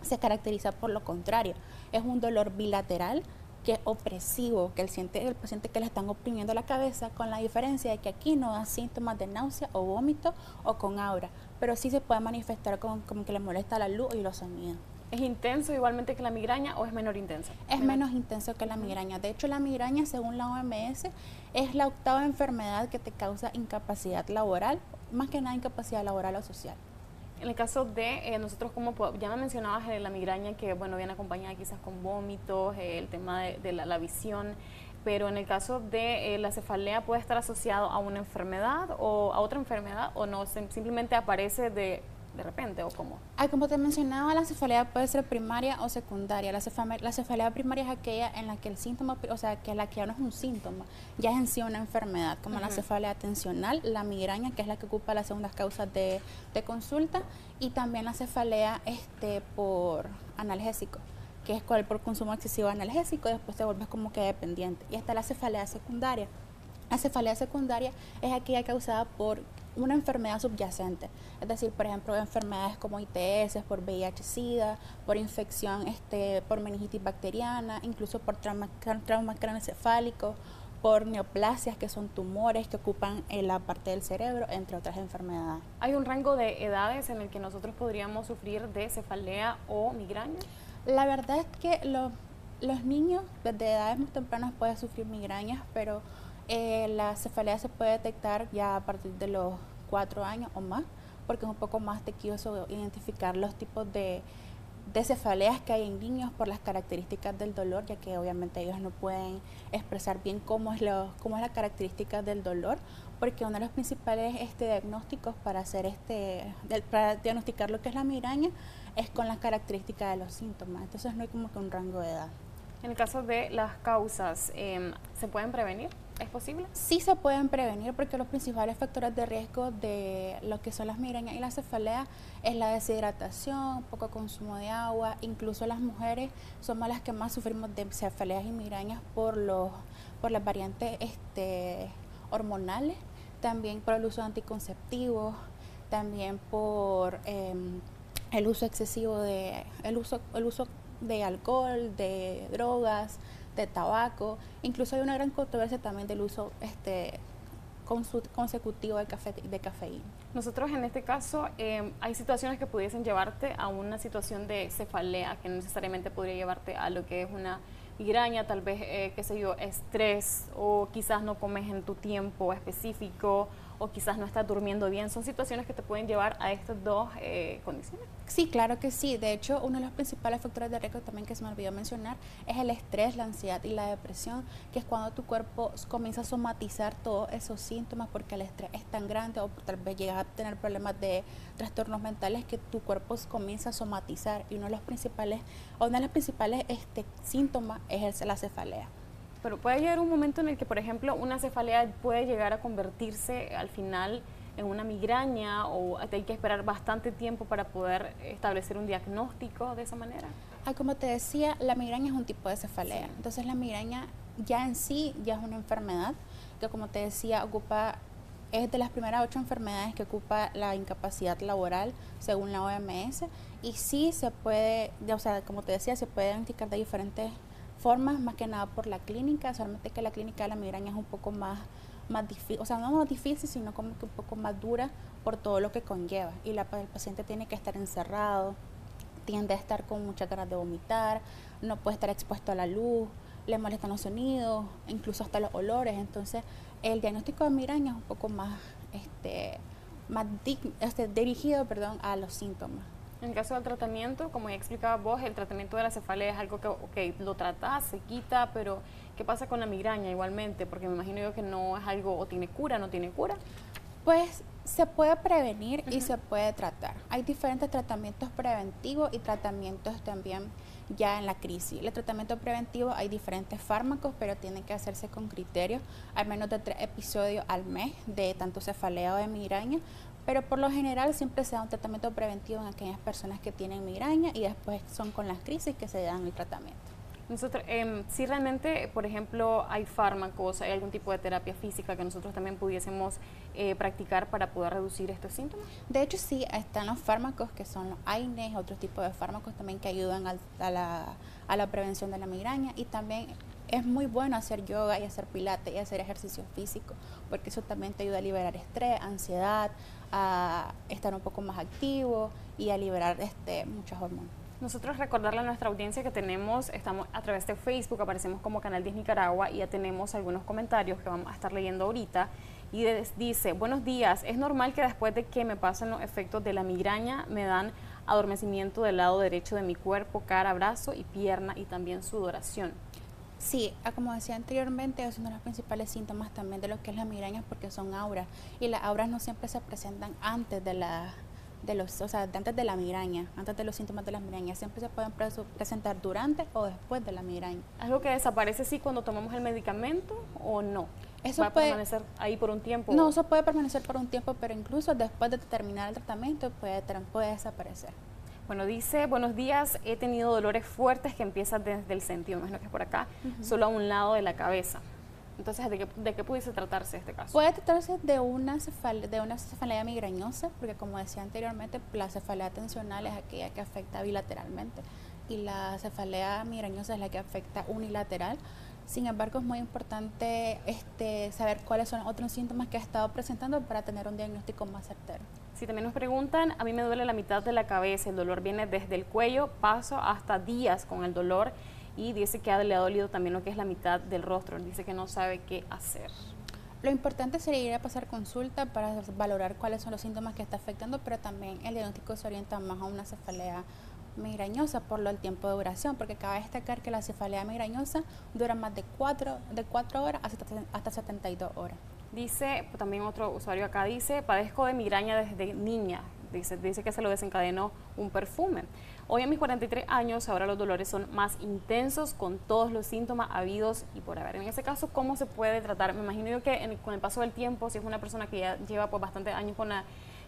se caracteriza por lo contrario. Es un dolor bilateral que es opresivo, que el, siente, el paciente que le están oprimiendo la cabeza, con la diferencia de que aquí no da síntomas de náusea o vómito o con aura, pero sí se puede manifestar con, como que le molesta la luz y los sonidos.
¿Es intenso igualmente que la migraña o es menor intenso?
Es menos intenso que la migraña. De hecho, la migraña, según la OMS, es la octava enfermedad que te causa incapacidad laboral, más que nada incapacidad laboral o social.
En el caso de eh, nosotros, como ya me mencionabas eh, la migraña, que bueno, viene acompañada quizás con vómitos, eh, el tema de, la, visión, pero en el caso de la cefalea puede estar asociado a una enfermedad o a otra enfermedad o no, simplemente aparece de de repente o cómo?
Como te mencionaba, la cefalea puede ser primaria o secundaria. La cefalea, la cefalea primaria es aquella en la que el síntoma, o sea, que la que ya no es un síntoma, ya es en sí una enfermedad, como la cefalea tensional, la migraña, que es la que ocupa las segundas causas de, de consulta, y también la cefalea este, por analgésico que es cual por consumo excesivo de analgésico, después te vuelves como que dependiente. Y está la cefalea secundaria. La cefalea secundaria es aquella causada por una enfermedad subyacente, es decir, por ejemplo, enfermedades como ITS, por VIH-Sida, por infección, este, por meningitis bacteriana, incluso por trauma, trauma craneoencefálico, por neoplasias, que son tumores que ocupan en la parte del cerebro, entre otras enfermedades.
¿Hay un rango de edades en el que nosotros podríamos sufrir de cefalea o migraña?
La verdad es que los, los niños desde edades muy tempranas pueden sufrir migrañas, pero eh, la cefalea se puede detectar ya a partir de los cuatro años o más, porque es un poco más tequioso identificar los tipos de, cefaleas que hay en niños por las características del dolor, ya que obviamente ellos no pueden expresar bien cómo es, lo, cómo es la característica del dolor, porque uno de los principales este, diagnósticos para hacer este, para diagnosticar lo que es la migraña es con las características de los síntomas. Entonces no hay como que un rango de edad.
En el caso de las causas, em, ¿se pueden prevenir? ¿Es posible?
Sí se pueden prevenir porque los principales factores de riesgo de lo que son las migrañas y la cefalea es la deshidratación, poco consumo de agua, incluso las mujeres somos las que más sufrimos de cefaleas y migrañas por los por las variantes este, hormonales, también por el uso de anticonceptivos, también por em, el uso excesivo de el uso el uso de alcohol, de drogas, de tabaco. Incluso hay una gran controversia también del uso este, consecutivo de, café, de cafeína.
Nosotros en este caso em, hay situaciones que pudiesen llevarte a una situación de cefalea, que no necesariamente podría llevarte a lo que es una migraña, tal vez, eh, qué sé yo, estrés o quizás no comes en tu tiempo específico o quizás no estás durmiendo bien. Son situaciones que te pueden llevar a estas dos eh, condiciones.
Sí, claro que sí. De hecho, uno de los principales factores de riesgo también que se me olvidó mencionar es el estrés, la ansiedad y la depresión, que es cuando tu cuerpo comienza a somatizar todos esos síntomas porque el estrés es tan grande o tal vez llegas a tener problemas de trastornos mentales que tu cuerpo comienza a somatizar y uno de los principales, uno de los principales este, síntomas es la cefalea.
Pero puede llegar un momento en el que, por ejemplo, una cefalea puede llegar a convertirse al final en una migraña o hay que esperar bastante tiempo para poder establecer un diagnóstico de esa manera?
Ah, como te decía, la migraña es un tipo de cefalea. Entonces la migraña ya en sí ya es una enfermedad que como te decía ocupa es de las primeras ocho enfermedades que ocupa la incapacidad laboral según la OMS y sí se puede, o sea, como te decía, se puede diagnosticar de diferentes formas, más que nada por la clínica, solamente que la clínica de la migraña es un poco más, más difícil, o sea, no más difícil, sino como que un poco más dura por todo lo que conlleva. Y la, el paciente tiene que estar encerrado, tiende a estar con muchas ganas de vomitar, no puede estar expuesto a la luz, le molestan los sonidos, incluso hasta los olores. Entonces, el diagnóstico de migraña es un poco más, este, más este, dirigido perdón, a los síntomas.
En el caso del tratamiento, como ya explicaba vos, el tratamiento de la cefalea es algo que lo tratás, se quita, pero ¿qué pasa con la migraña igualmente? Porque me imagino yo que no es algo, o tiene cura, no tiene cura.
Pues se puede prevenir y se puede tratar. Hay diferentes tratamientos preventivos y tratamientos también ya en la crisis. El tratamiento preventivo hay diferentes fármacos, pero tienen que hacerse con criterios, al menos de tres episodios al mes de tanto cefalea o de migraña, pero por lo general siempre se da un tratamiento preventivo en aquellas personas que tienen migraña y después son con las crisis que se dan el tratamiento.
Nosotros, eh, si realmente, por ejemplo, hay fármacos, hay algún tipo de terapia física que nosotros también pudiésemos eh, practicar para poder reducir estos síntomas.
De hecho, sí, están los fármacos que son los AINES, otros tipos de fármacos también que ayudan a, la, a la prevención de la migraña y también es muy bueno hacer yoga y hacer pilates y hacer ejercicio físico, porque eso también te ayuda a liberar estrés, ansiedad, a estar un poco más activo y a liberar este, muchas hormonas.
Nosotros recordarle a nuestra audiencia que tenemos, estamos a través de Facebook, aparecemos como Canal 10 Nicaragua y ya tenemos algunos comentarios que vamos a estar leyendo ahorita. Y dice, buenos días, es normal que después de que me pasen los efectos de la migraña me dan adormecimiento del lado derecho de mi cuerpo, cara, brazo y pierna y también sudoración.
Sí, ah, como decía anteriormente, es uno de los principales síntomas también de lo que es la migraña porque son auras y las auras no siempre se presentan antes de la de los, o sea, antes de la migraña, antes de los síntomas de la migraña, siempre se pueden presentar durante o después de la migraña.
¿Algo que desaparece sí cuando tomamos el medicamento o no? Eso ¿Va puede permanecer ahí por un tiempo?
No, eso puede permanecer por un tiempo, pero incluso después de terminar el tratamiento puede, puede desaparecer.
Bueno, dice, buenos días, he tenido dolores fuertes que empiezan desde el sentido, imagino que es por acá, solo a un lado de la cabeza. Entonces, ¿de qué, ¿de qué pudiese tratarse este caso?
Puede tratarse de una, cefalea, de una cefalea migrañosa, porque como decía anteriormente, la cefalea tensional es aquella que afecta bilateralmente y la cefalea migrañosa es la que afecta unilateral. Sin embargo, es muy importante este, saber cuáles son los otros síntomas que ha estado presentando para tener un diagnóstico más certero.
Si también nos preguntan, a mí me duele la mitad de la cabeza, el dolor viene desde el cuello, paso hasta días con el dolor y dice que le ha dolido también lo que es la mitad del rostro, dice que no sabe qué hacer.
Lo importante sería ir a pasar consulta para valorar cuáles son los síntomas que está afectando, pero también el diagnóstico se orienta más a una cefalea migrañosa por lo del tiempo de duración, porque cabe destacar que la cefalea migrañosa dura más de 4 de cuatro horas hasta, hasta 72 horas.
Dice, también otro usuario acá dice, padezco de migraña desde niña, dice, dice que se lo desencadenó un perfume. Hoy a mis 43 años, ahora los dolores son más intensos con todos los síntomas habidos y por haber. En ese caso, ¿cómo se puede tratar? Me imagino yo que con el paso del tiempo, si es una persona que ya lleva pues bastantes años con,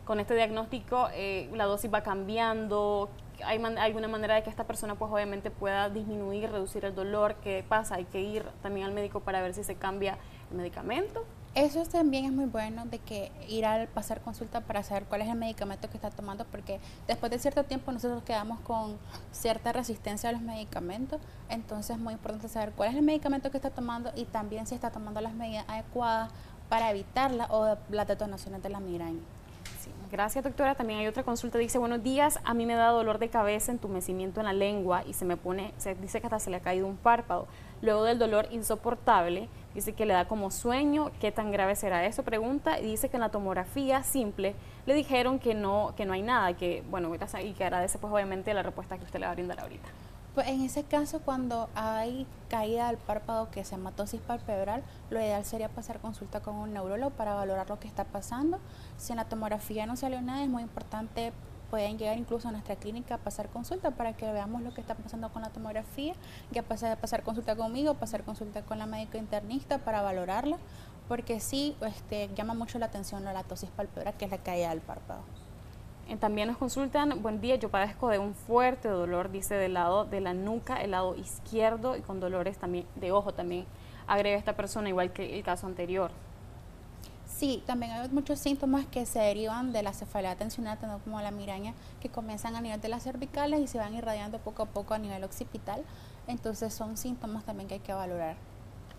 con este diagnóstico, eh, la dosis va cambiando. ¿Hay alguna manera de que esta persona pues obviamente pueda disminuir, reducir el dolor? ¿Qué pasa? Hay que ir también al médico para ver si se cambia el medicamento.
Eso también es muy bueno de que ir al pasar consulta para saber cuál es el medicamento que está tomando, porque después de cierto tiempo nosotros quedamos con cierta resistencia a los medicamentos, entonces es muy importante saber cuál es el medicamento que está tomando y también si está tomando las medidas adecuadas para evitarla o las detonaciones de la migraña.
Gracias, doctora. También hay otra consulta. Dice, buenos días, a mí me da dolor de cabeza, entumecimiento en la lengua y se me pone, se dice que hasta se le ha caído un párpado. Luego del dolor insoportable, dice que le da como sueño. ¿Qué tan grave será eso? Pregunta y dice que en la tomografía simple le dijeron que no, que no hay nada, que, bueno, y que agradece pues obviamente la respuesta que usted le va a brindar ahorita.
Pues en ese caso, cuando hay caída del párpado que se llama tosis palpebral, lo ideal sería pasar consulta con un neurólogo para valorar lo que está pasando. Si en la tomografía no salió nada, es muy importante pueden llegar incluso a nuestra clínica a pasar consulta para que veamos lo que está pasando con la tomografía, ya pasar, pasar consulta conmigo, pasar consulta con la médico internista para valorarla, porque sí este, llama mucho la atención la tosis palpebral, que es la caída del párpado.
Eh, también nos consultan, buen día, yo padezco de un fuerte dolor, dice, del lado de la nuca, el lado izquierdo y con dolores también de ojo también agrega esta persona, igual que el caso anterior.
Sí, también hay muchos síntomas que se derivan de la cefalea tensional, tanto como la migraña, que comienzan a nivel de las cervicales y se van irradiando poco a poco a nivel occipital. Entonces son síntomas también que hay que valorar.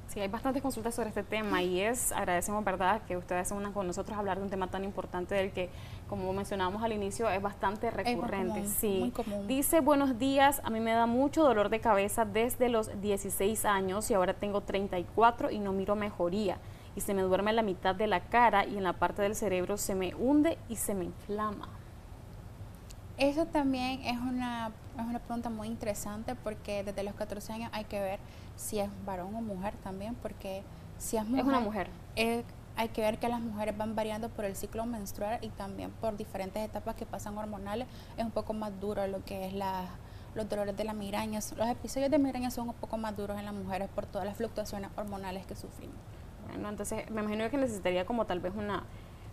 Sí, hay bastantes consultas sobre este tema y es, agradecemos, ¿verdad?, que ustedes se unan con nosotros a hablar de un tema tan importante del que, como mencionábamos al inicio, es bastante recurrente. sí.
muy común.
Dice, buenos días, a mí me da mucho dolor de cabeza desde los 16 años y ahora tengo 34 y no miro mejoría. Y se me duerme en la mitad de la cara y en la parte del cerebro se me hunde y se me inflama.
Eso también es una, es una pregunta muy interesante porque desde los 14 años hay que ver si es varón o mujer también, porque si es mujer,
Es una mujer.
eh, hay que ver que las mujeres van variando por el ciclo menstrual y también por diferentes etapas que pasan hormonales. Es un poco más duro lo que es la, los dolores de la migraña. Los episodios de migraña son un poco más duros en las mujeres por todas las fluctuaciones hormonales que sufrimos.
Bueno, entonces me imagino que necesitaría como tal vez una,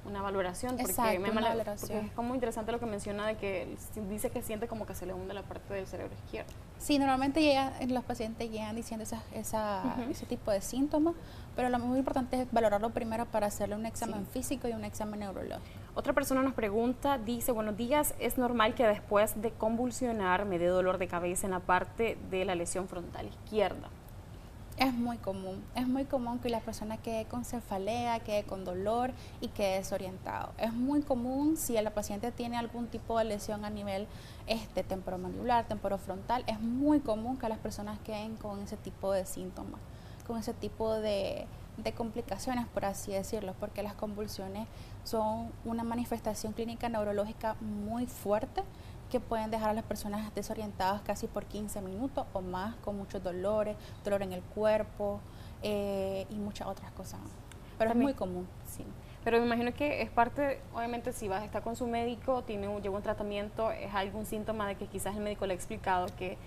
una valoración, porque,
Exacto,
me
una valoración.
porque es como interesante lo que menciona de que dice que siente como que se le hunde la parte del cerebro izquierdo.
Sí, normalmente llega, los pacientes llegan diciendo esa, esa- ese tipo de síntomas, pero lo muy importante es valorarlo primero para hacerle un examen físico y un examen neurológico.
Otra persona nos pregunta, dice, buenos días, ¿es normal que después de convulsionar me dé dolor de cabeza en la parte de la lesión frontal izquierda?
Es muy común, es muy común que la persona quede con cefalea, quede con dolor y quede desorientado. Es muy común si la paciente tiene algún tipo de lesión a nivel este, temporomandibular, temporofrontal, es muy común que las personas queden con ese tipo de síntomas, con ese tipo de, de complicaciones, por así decirlo, porque las convulsiones son una manifestación clínica neurológica muy fuerte que pueden dejar a las personas desorientadas casi por 15 minutos o más, con muchos dolores, dolor en el cuerpo eh, y muchas otras cosas. Pero
También-
es muy común, sí.
Pero me imagino que es parte, obviamente si vas a estar con su médico, tiene un, lleva un tratamiento, es algún síntoma de que quizás el médico le ha explicado que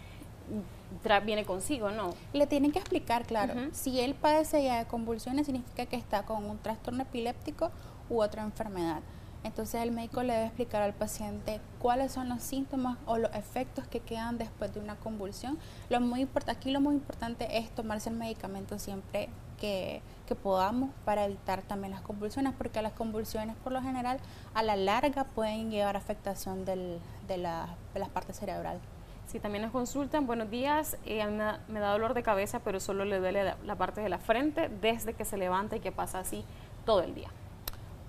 mm, tra- viene consigo, ¿no?
Le tienen que explicar, claro, si él padece ya de convulsiones, significa que está con un trastorno epiléptico u otra enfermedad. Entonces el médico le debe explicar al paciente cuáles son los síntomas o los efectos que quedan después de una convulsión. Lo muy aquí lo muy importante es tomarse el medicamento siempre que, que podamos para evitar también las convulsiones, porque las convulsiones por lo general a la larga pueden llevar a afectación del- de, la, de las partes cerebrales.
Si también nos consultan, buenos días, eh, me, da, me da dolor de cabeza, pero solo le duele la parte de la frente desde que se levanta y que pasa así todo el día.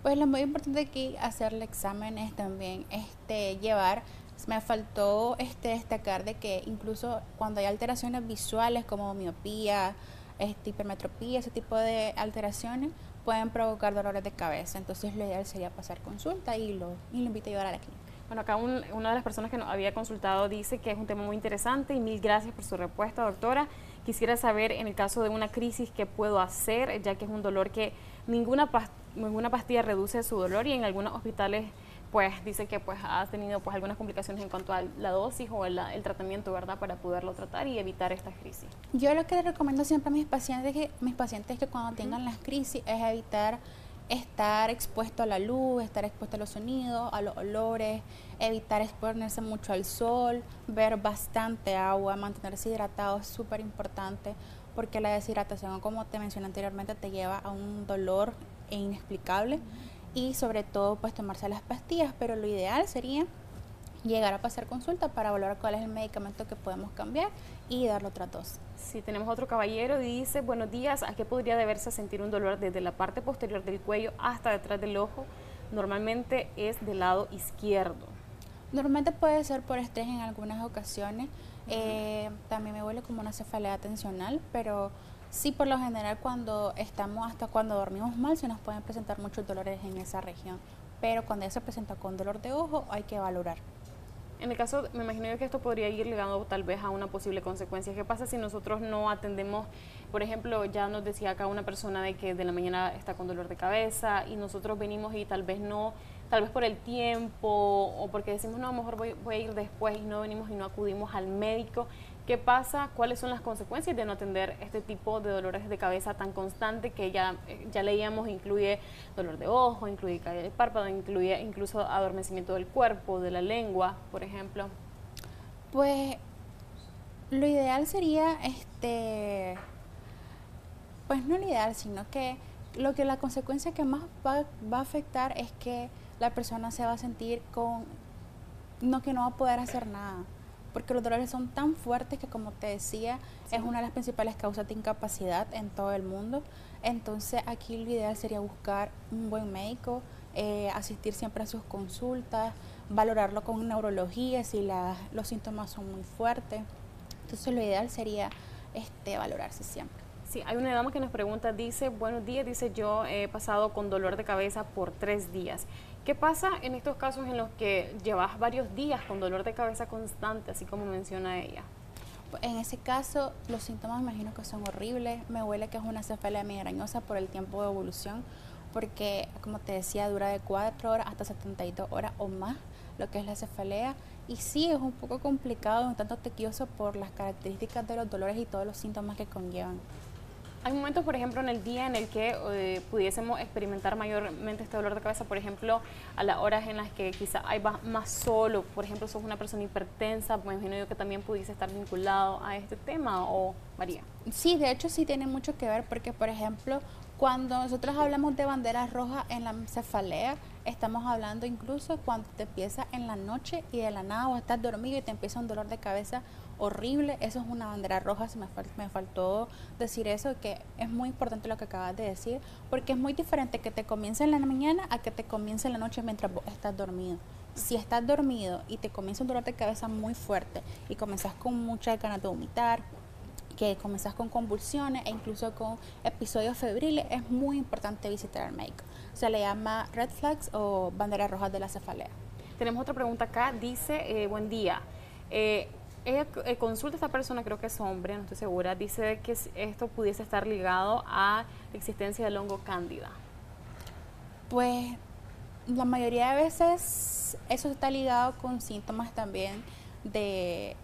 Pues lo muy importante aquí hacerle exámenes también, este, llevar, me faltó este, destacar de que incluso cuando hay alteraciones visuales como miopía, este, hipermetropía, ese tipo de alteraciones, pueden provocar dolores de cabeza. Entonces lo ideal sería pasar consulta y lo, y lo invito a llevar a la clínica.
Bueno, acá un- una de las personas que nos había consultado dice que es un tema muy interesante y mil gracias por su respuesta, doctora. Quisiera saber en el caso de una crisis qué puedo hacer, ya que es un dolor que ninguna, pas- ninguna pastilla reduce su dolor y en algunos hospitales pues dice que pues ha tenido pues algunas complicaciones en cuanto a la dosis o el, el tratamiento, ¿verdad? Para poderlo tratar y evitar esta crisis.
Yo lo que le recomiendo siempre a mis pacientes que mis pacientes que cuando tengan las crisis es evitar estar expuesto a la luz, estar expuesto a los sonidos, a los olores, evitar exponerse mucho al sol, ver bastante agua, mantenerse hidratado es súper importante porque la deshidratación, como te mencioné anteriormente, te lleva a un dolor inexplicable y sobre todo pues tomarse las pastillas, pero lo ideal sería llegar a pasar consulta para evaluar cuál es el medicamento que podemos cambiar y darle otra dosis.
Si tenemos otro caballero, dice, buenos días, ¿a qué podría deberse sentir un dolor desde la parte posterior del cuello hasta detrás del ojo? Normalmente es del lado izquierdo.
Normalmente puede ser por estrés en algunas ocasiones. Eh, también me huele como una cefalea tensional, pero sí por lo general cuando estamos hasta cuando dormimos mal se nos pueden presentar muchos dolores en esa región. Pero cuando ya se presenta con dolor de ojo hay que valorar.
En el caso, me imagino yo que esto podría ir ligado tal vez a una posible consecuencia. ¿Qué pasa si nosotros no atendemos, por ejemplo, ya nos decía acá una persona de que de la mañana está con dolor de cabeza y nosotros venimos y tal vez no, tal vez por el tiempo o porque decimos, no, a lo mejor voy, voy a ir después y no venimos y no acudimos al médico? ¿Qué pasa? ¿Cuáles son las consecuencias de no atender este tipo de dolores de cabeza tan constante que ya, eh, ya leíamos incluye dolor de ojo, incluye caída del párpado, incluye incluso adormecimiento del cuerpo, de la lengua, por ejemplo?
Pues lo ideal sería este Pues no lo ideal, sino que lo que la consecuencia que más va, va a afectar es que la persona se va a sentir con, no que no va a poder hacer nada porque los dolores son tan fuertes que como te decía es una de las principales causas de incapacidad en todo el mundo. Entonces aquí lo ideal sería buscar un buen médico, eh, asistir siempre a sus consultas, valorarlo con neurología si la, los síntomas son muy fuertes. Entonces lo ideal sería este, valorarse siempre.
Sí, hay una dama que nos pregunta, dice, buenos días, dice yo he pasado con dolor de cabeza por tres días. ¿Qué pasa en estos casos en los que llevas varios días con dolor de cabeza constante, así como menciona ella?
En ese caso, los síntomas me imagino que son horribles. Me huele que es una cefalea migrañosa por el tiempo de evolución, porque, como te decía, dura de 4 horas hasta 72 horas o más lo que es la cefalea. Y sí, es un poco complicado, un tanto tequioso por las características de los dolores y todos los síntomas que conllevan.
Hay momentos, por ejemplo, en el día en el que eh, pudiésemos experimentar mayormente este dolor de cabeza, por ejemplo, a las horas en las que quizá hay más solo, por ejemplo, sos una persona hipertensa, pues imagino yo que también pudiese estar vinculado a este tema, o María.
Sí, de hecho sí tiene mucho que ver, porque, por ejemplo, cuando nosotros hablamos de banderas rojas en la cefalea, estamos hablando incluso cuando te empieza en la noche y de la nada o estás dormido y te empieza un dolor de cabeza horrible, eso es una bandera roja, se me, me faltó decir eso, que es muy importante lo que acabas de decir, porque es muy diferente que te comience en la mañana a que te comience en la noche mientras estás dormido. Si estás dormido y te comienza un dolor de cabeza muy fuerte y comenzas con mucha ganas de vomitar, que comenzas con convulsiones e incluso con episodios febriles, es muy importante visitar al médico. Se le llama red flags o banderas rojas de la cefalea.
Tenemos otra pregunta acá, dice, eh, buen día. Eh, ella eh, consulta a esta persona, creo que es hombre, no estoy segura, dice que esto pudiese estar ligado a la existencia del hongo cándida.
Pues la mayoría de veces eso está ligado con síntomas también de,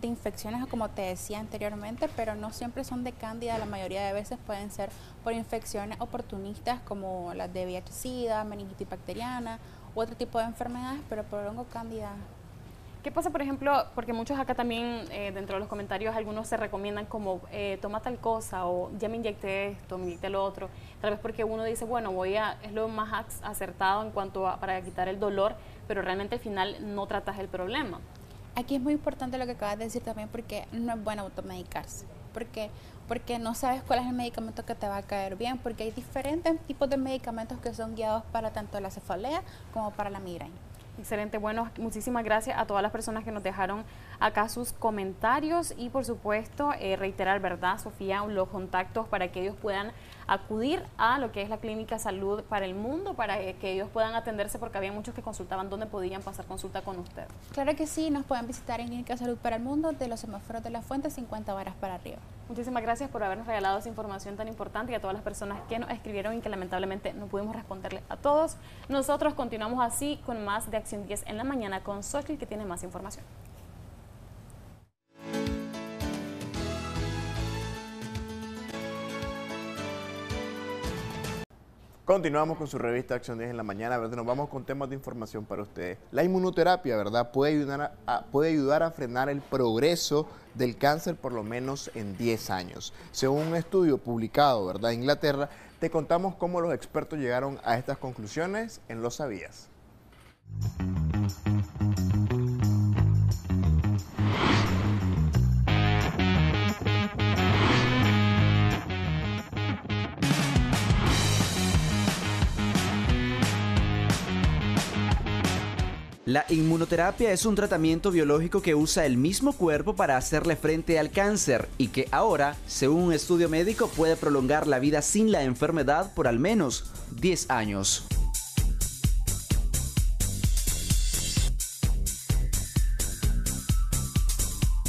de infecciones, como te decía anteriormente, pero no siempre son de cándida, la mayoría de veces pueden ser por infecciones oportunistas como las de VIH-Sida, meningitis bacteriana u otro tipo de enfermedades, pero por hongo cándida.
¿Qué pasa, por ejemplo, porque muchos acá también, eh, dentro de los comentarios, algunos se recomiendan como, eh, toma tal cosa o ya me inyecté esto, me inyecté lo otro, tal vez porque uno dice, bueno, voy a, es lo más acertado en cuanto a, para quitar el dolor, pero realmente al final no tratas el problema.
Aquí es muy importante lo que acabas de decir también porque no es bueno automedicarse, porque porque no sabes cuál es el medicamento que te va a caer bien, porque hay diferentes tipos de medicamentos que son guiados para tanto la cefalea como para la migraña.
Excelente, bueno, muchísimas gracias a todas las personas que nos dejaron acá sus comentarios y por supuesto eh, reiterar, ¿verdad, Sofía? Los contactos para que ellos puedan acudir a lo que es la Clínica Salud para el Mundo, para que ellos puedan atenderse, porque había muchos que consultaban dónde podían pasar consulta con usted.
Claro que sí, nos pueden visitar en Clínica Salud para el Mundo de los semáforos de la fuente, 50 varas para arriba.
Muchísimas gracias por habernos regalado esa información tan importante y a todas las personas que nos escribieron y que lamentablemente no pudimos responderle a todos. Nosotros continuamos así con más de Acción 10 en la mañana con Sochil que tiene más información.
Continuamos con su revista Acción 10 en la mañana, ¿verdad? Nos vamos con temas de información para ustedes. La inmunoterapia, ¿verdad? Puede ayudar a, frenar el progreso del cáncer por lo menos en 10 años. Según un estudio publicado, ¿verdad? En Inglaterra, te contamos cómo los expertos llegaron a estas conclusiones en Lo Sabías.
La inmunoterapia es un tratamiento biológico que usa el mismo cuerpo para hacerle frente al cáncer y que ahora, según un estudio médico, puede prolongar la vida sin la enfermedad por al menos 10 años.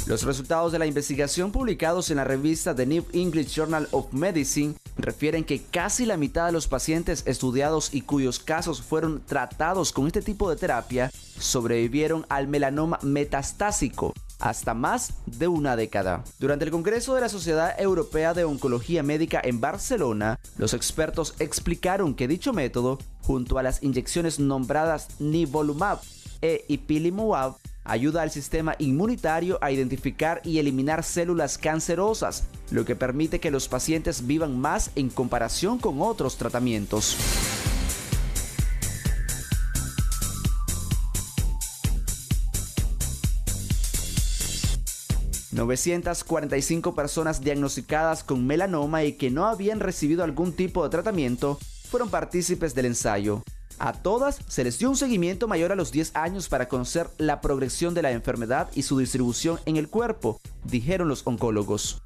Los resultados de la investigación publicados en la revista The New English Journal of Medicine refieren que casi la mitad de los pacientes estudiados y cuyos casos fueron tratados con este tipo de terapia sobrevivieron al melanoma metastásico hasta más de una década. Durante el Congreso de la Sociedad Europea de Oncología Médica en Barcelona, los expertos explicaron que dicho método, junto a las inyecciones nombradas Nivolumab e Ipilimumab, ayuda al sistema inmunitario a identificar y eliminar células cancerosas, lo que permite que los pacientes vivan más en comparación con otros tratamientos. 945 personas diagnosticadas con melanoma y que no habían recibido algún tipo de tratamiento fueron partícipes del ensayo. A todas se les dio un seguimiento mayor a los 10 años para conocer la progresión de la enfermedad y su distribución en el cuerpo, dijeron los oncólogos.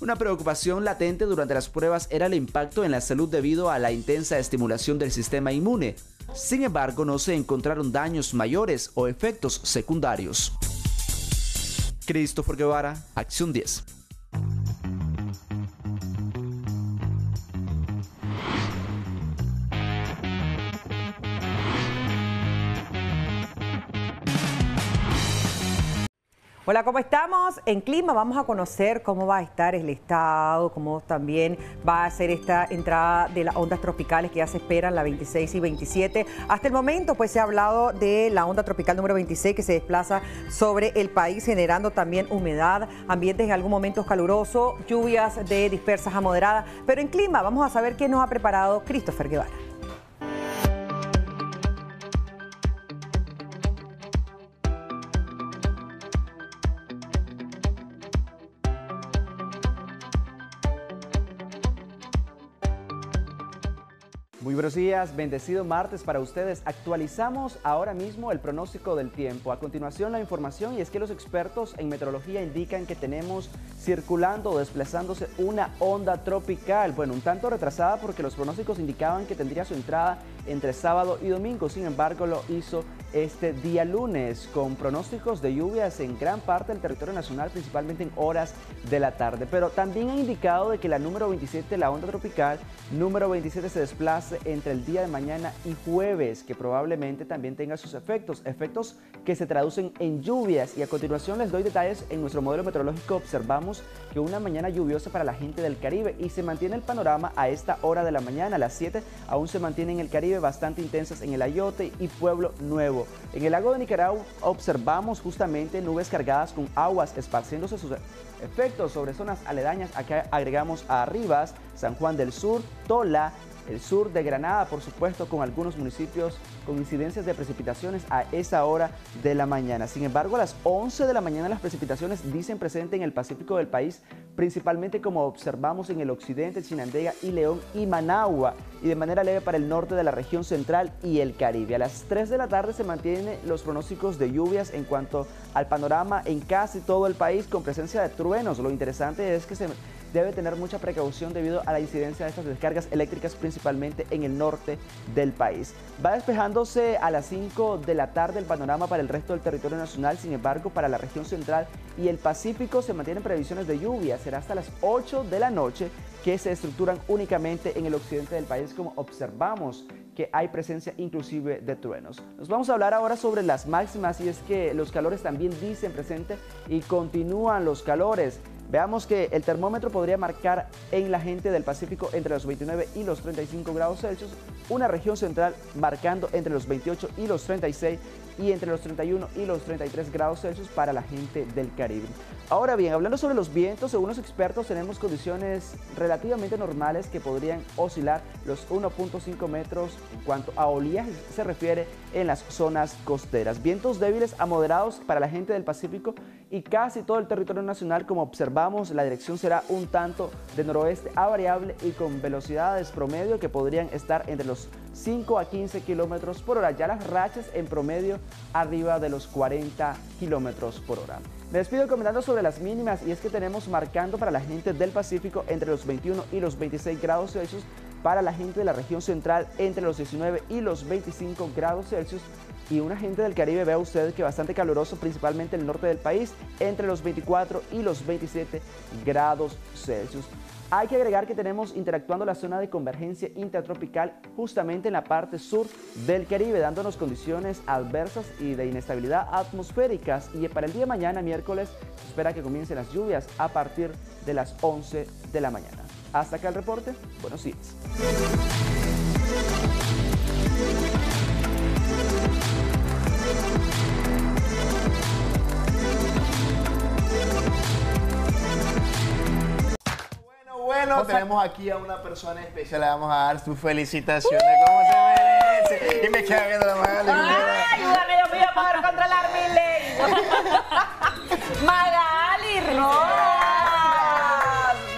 Una preocupación latente durante las pruebas era el impacto en la salud debido a la intensa estimulación del sistema inmune. Sin embargo, no se encontraron daños mayores o efectos secundarios. Christopher Guevara, Acción 10.
Hola, ¿cómo estamos? En clima vamos a conocer cómo va a estar el estado, cómo también va a ser esta entrada de las ondas tropicales que ya se esperan, la 26 y 27. Hasta el momento, pues se ha hablado de la onda tropical número 26 que se desplaza sobre el país, generando también humedad, ambientes en algún momento caluroso, lluvias de dispersas a moderadas. Pero en clima vamos a saber qué nos ha preparado Christopher Guevara.
Muy buenos días, bendecido martes para ustedes. Actualizamos ahora mismo el pronóstico del tiempo. A continuación la información y es que los expertos en meteorología indican que tenemos circulando o desplazándose una onda tropical. Bueno, un tanto retrasada porque los pronósticos indicaban que tendría su entrada entre sábado y domingo. Sin embargo, lo hizo este día lunes con pronósticos de lluvias en gran parte del territorio nacional, principalmente en horas de la tarde. Pero también ha indicado de que la número 27, la onda tropical, número 27 se desplace entre el día de mañana y jueves, que probablemente también tenga sus efectos, efectos que se traducen en lluvias. Y a continuación les doy detalles en nuestro modelo meteorológico. Observamos que una mañana lluviosa para la gente del Caribe y se mantiene el panorama a esta hora de la mañana, a las 7, aún se mantiene en el Caribe bastante intensas en el Ayote y Pueblo Nuevo. En el lago de Nicaragua observamos justamente nubes cargadas con aguas esparciéndose sus efectos sobre zonas aledañas. Acá agregamos a Rivas, San Juan del Sur, Tola, el sur de Granada, por supuesto, con algunos municipios con incidencias de precipitaciones a esa hora de la mañana. Sin embargo, a las 11 de la mañana las precipitaciones dicen presente en el Pacífico del país, principalmente como observamos en el occidente, Chinandega y León y Managua, y de manera leve para el norte de la región central y el Caribe. A las 3 de la tarde se mantienen los pronósticos de lluvias en cuanto al panorama en casi todo el país con presencia de truenos. Lo interesante es que se debe tener mucha precaución debido a la incidencia de estas descargas eléctricas principalmente en el norte del país. Va despejándose a las 5 de la tarde el panorama para el resto del territorio nacional, sin embargo para la región central y el Pacífico se mantienen previsiones de lluvia, será hasta las 8 de la noche que se estructuran únicamente en el occidente del país como observamos que hay presencia inclusive de truenos. Nos vamos a hablar ahora sobre las máximas y es que los calores también dicen presente y continúan los calores. Veamos que el termómetro podría marcar en la gente del Pacífico entre los 29 y los 35 grados Celsius, una región central marcando entre los 28 y los 36 y entre los 31 y los 33 grados Celsius para la gente del Caribe. Ahora bien, hablando sobre los vientos, según los expertos tenemos condiciones relativamente normales que podrían oscilar los 1.5 metros en cuanto a oleaje se refiere en las zonas costeras. Vientos débiles a moderados para la gente del Pacífico y casi todo el territorio nacional, como observamos, la dirección será un tanto de noroeste a variable y con velocidades promedio que podrían estar entre los 5 a 15 kilómetros por hora. Ya las rachas en promedio arriba de los 40 kilómetros por hora. Me despido comentando sobre las mínimas y es que tenemos marcando para la gente del Pacífico entre los 21 y los 26 grados Celsius, para la gente de la región central entre los 19 y los 25 grados Celsius y una gente del Caribe, vea usted que bastante caluroso, principalmente en el norte del país, entre los 24 y los 27 grados Celsius. Hay que agregar que tenemos interactuando la zona de convergencia intertropical justamente en la parte sur del Caribe, dándonos condiciones adversas y de inestabilidad atmosféricas. Y para el día de mañana, miércoles, se espera que comiencen las lluvias a partir de las 11 de la mañana. Hasta acá el reporte. Buenos días.
Tenemos aquí a una persona especial. Le vamos a dar sus felicitaciones. ¿Cómo se merece? Y me queda viendo la Magali.
¡Ay, ayúdame, Dios mío, a poder controlar mi lengua! Magali Rojas.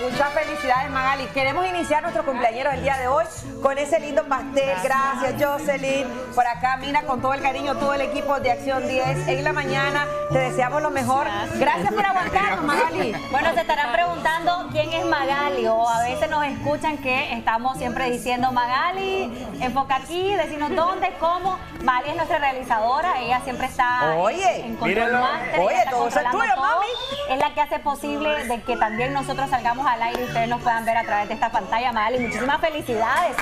Muchas felicidades, Magali. Queremos iniciar nuestro cumpleañero del día de hoy con ese lindo pastel. Gracias, Jocelyn. Por acá, Mina, con todo el cariño, todo el equipo de Acción 10 en la mañana. Te deseamos lo mejor. Gracias por aguantarnos, Magali.
Bueno, se estarán preguntando quién es Magali o a veces nos escuchan que estamos siempre diciendo Magali, enfoca aquí, decirnos dónde, cómo. Magali es nuestra realizadora, ella siempre está
Oye,
en control
Oye, todo es tuyo, mami.
Es la que hace posible de que también nosotros salgamos al aire y ustedes nos puedan ver a través de esta pantalla. Magali, muchísimas felicidades.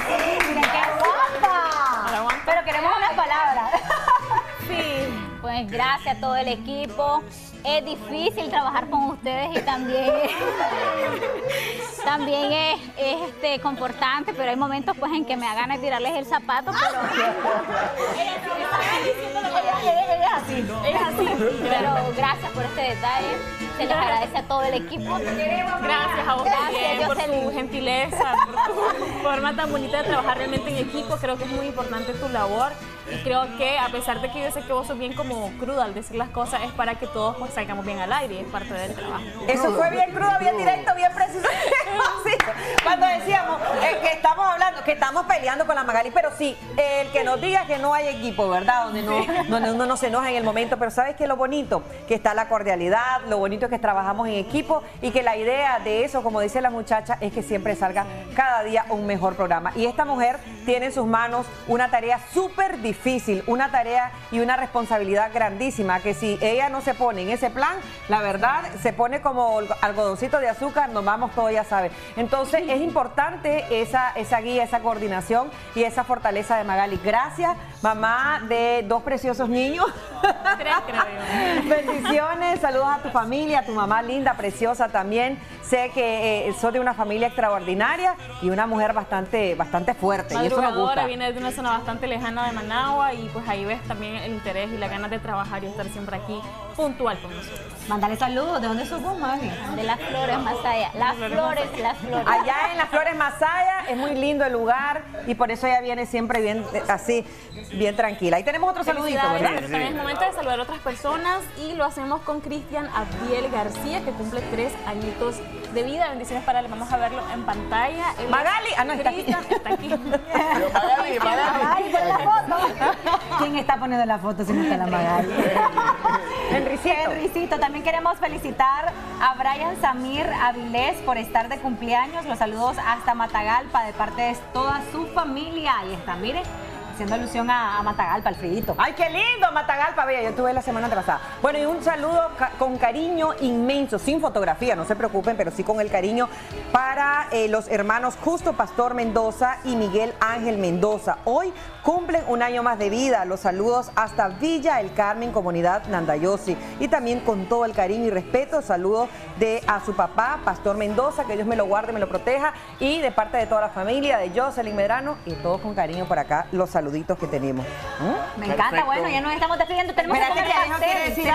Miren qué guapa. Pero queremos unas palabras.
Pues gracias a todo el equipo. Es difícil trabajar con ustedes y también, también es, es, este, confortante, pero hay momentos pues en que me da ganas de tirarles el zapato, pero es así, ella es así. Pero gracias por este detalle. Se les agradece a todo el equipo.
Gracias a vos también
Gracias,
por tu gentileza, por tu forma tan bonita de trabajar realmente en equipo. Creo que es muy importante tu labor y creo que a pesar de que yo sé que vos sos bien como cruda al decir las cosas, es para que todos pues salgamos bien al aire es parte del trabajo.
Eso fue bien crudo, bien directo, bien preciso. Sí, Cuando decíamos eh, que estamos hablando, que estamos peleando con la Magali, pero sí, el que nos diga que no hay equipo, ¿verdad? Donde, no, donde uno no se enoja en el momento, pero ¿sabes qué es lo bonito? Que está la cordialidad, lo bonito es que trabajamos en equipo y que la idea de eso, como dice la muchacha, es que siempre salga cada día un mejor programa. Y esta mujer tiene en sus manos una tarea súper difícil, una tarea y una responsabilidad grandísima, que si ella no se pone en ese plan, la verdad, se pone como algodoncito de azúcar, nos vamos todo, ya sabe. Entonces es importante esa, esa guía, esa coordinación y esa fortaleza de Magali. Gracias, mamá de dos preciosos niños.
Tres, creo.
Bendiciones, saludos a tu familia, a tu mamá linda, preciosa también. Sé que eh, sos de una familia extraordinaria y una mujer bastante, bastante fuerte. Y eso nos gusta.
viene de una zona bastante lejana de Managua y pues ahí ves también el interés y la ganas de trabajar y estar siempre aquí puntual con nosotros.
Mándale saludos. ¿De dónde sos vos, Magali?
De las flores allá. Las flores, las flores.
Allá en las Flores Masaya es muy lindo el lugar y por eso ella viene siempre bien eh, así, bien tranquila. Ahí tenemos otro saludito, ¿verdad?
pero también es momento de saludar a otras personas y lo hacemos con Cristian Abdiel García, que cumple tres añitos de vida. Bendiciones para él, vamos a verlo en pantalla. Él
Magali, ah, no, está aquí.
Está
Magali, Magali.
Ay, pon la foto. ¿Quién está poniendo la foto si no está la Magali?
Enricito.
Enricito, también queremos felicitar a Brian Samir Avilés por estar de cumpleaños. Los saludos hasta Matagalpa de parte de toda su familia. Ahí está, mire, haciendo alusión a, Matagalpa, Alfredito.
Ay, qué lindo, Matagalpa, bella, yo tuve la semana pasada. Bueno, y un saludo con cariño inmenso, sin fotografía, no se preocupen, pero sí con el cariño para eh, los hermanos Justo Pastor Mendoza y Miguel Ángel Mendoza. Hoy cumplen un año más de vida. Los saludos hasta Villa El Carmen, comunidad Nandayosi. Y también con todo el cariño y respeto, saludos de a su papá, Pastor Mendoza, que Dios me lo guarde, me lo proteja. Y de parte de toda la familia, de Jocelyn Medrano, y todos con cariño por acá, los saluditos que tenemos. ¿Mm?
Me encanta, bueno, ya nos estamos despidiendo. Tenemos que
decir algo. Quieres decir,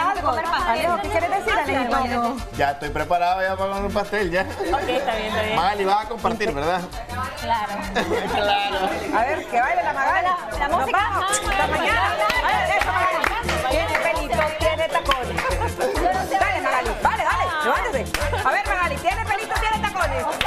Ya estoy preparada ya para un pastel, ya.
Ok,
a compartir, este, ¿verdad?
Claro.
claro.
A ver, que baile la Magali.
La, música.
Mañana.
Tiene
pelito, tiene tacones.
Dale,
Magali. Vale, dale. Ah. A ver, tiene pelito, tiene tacones.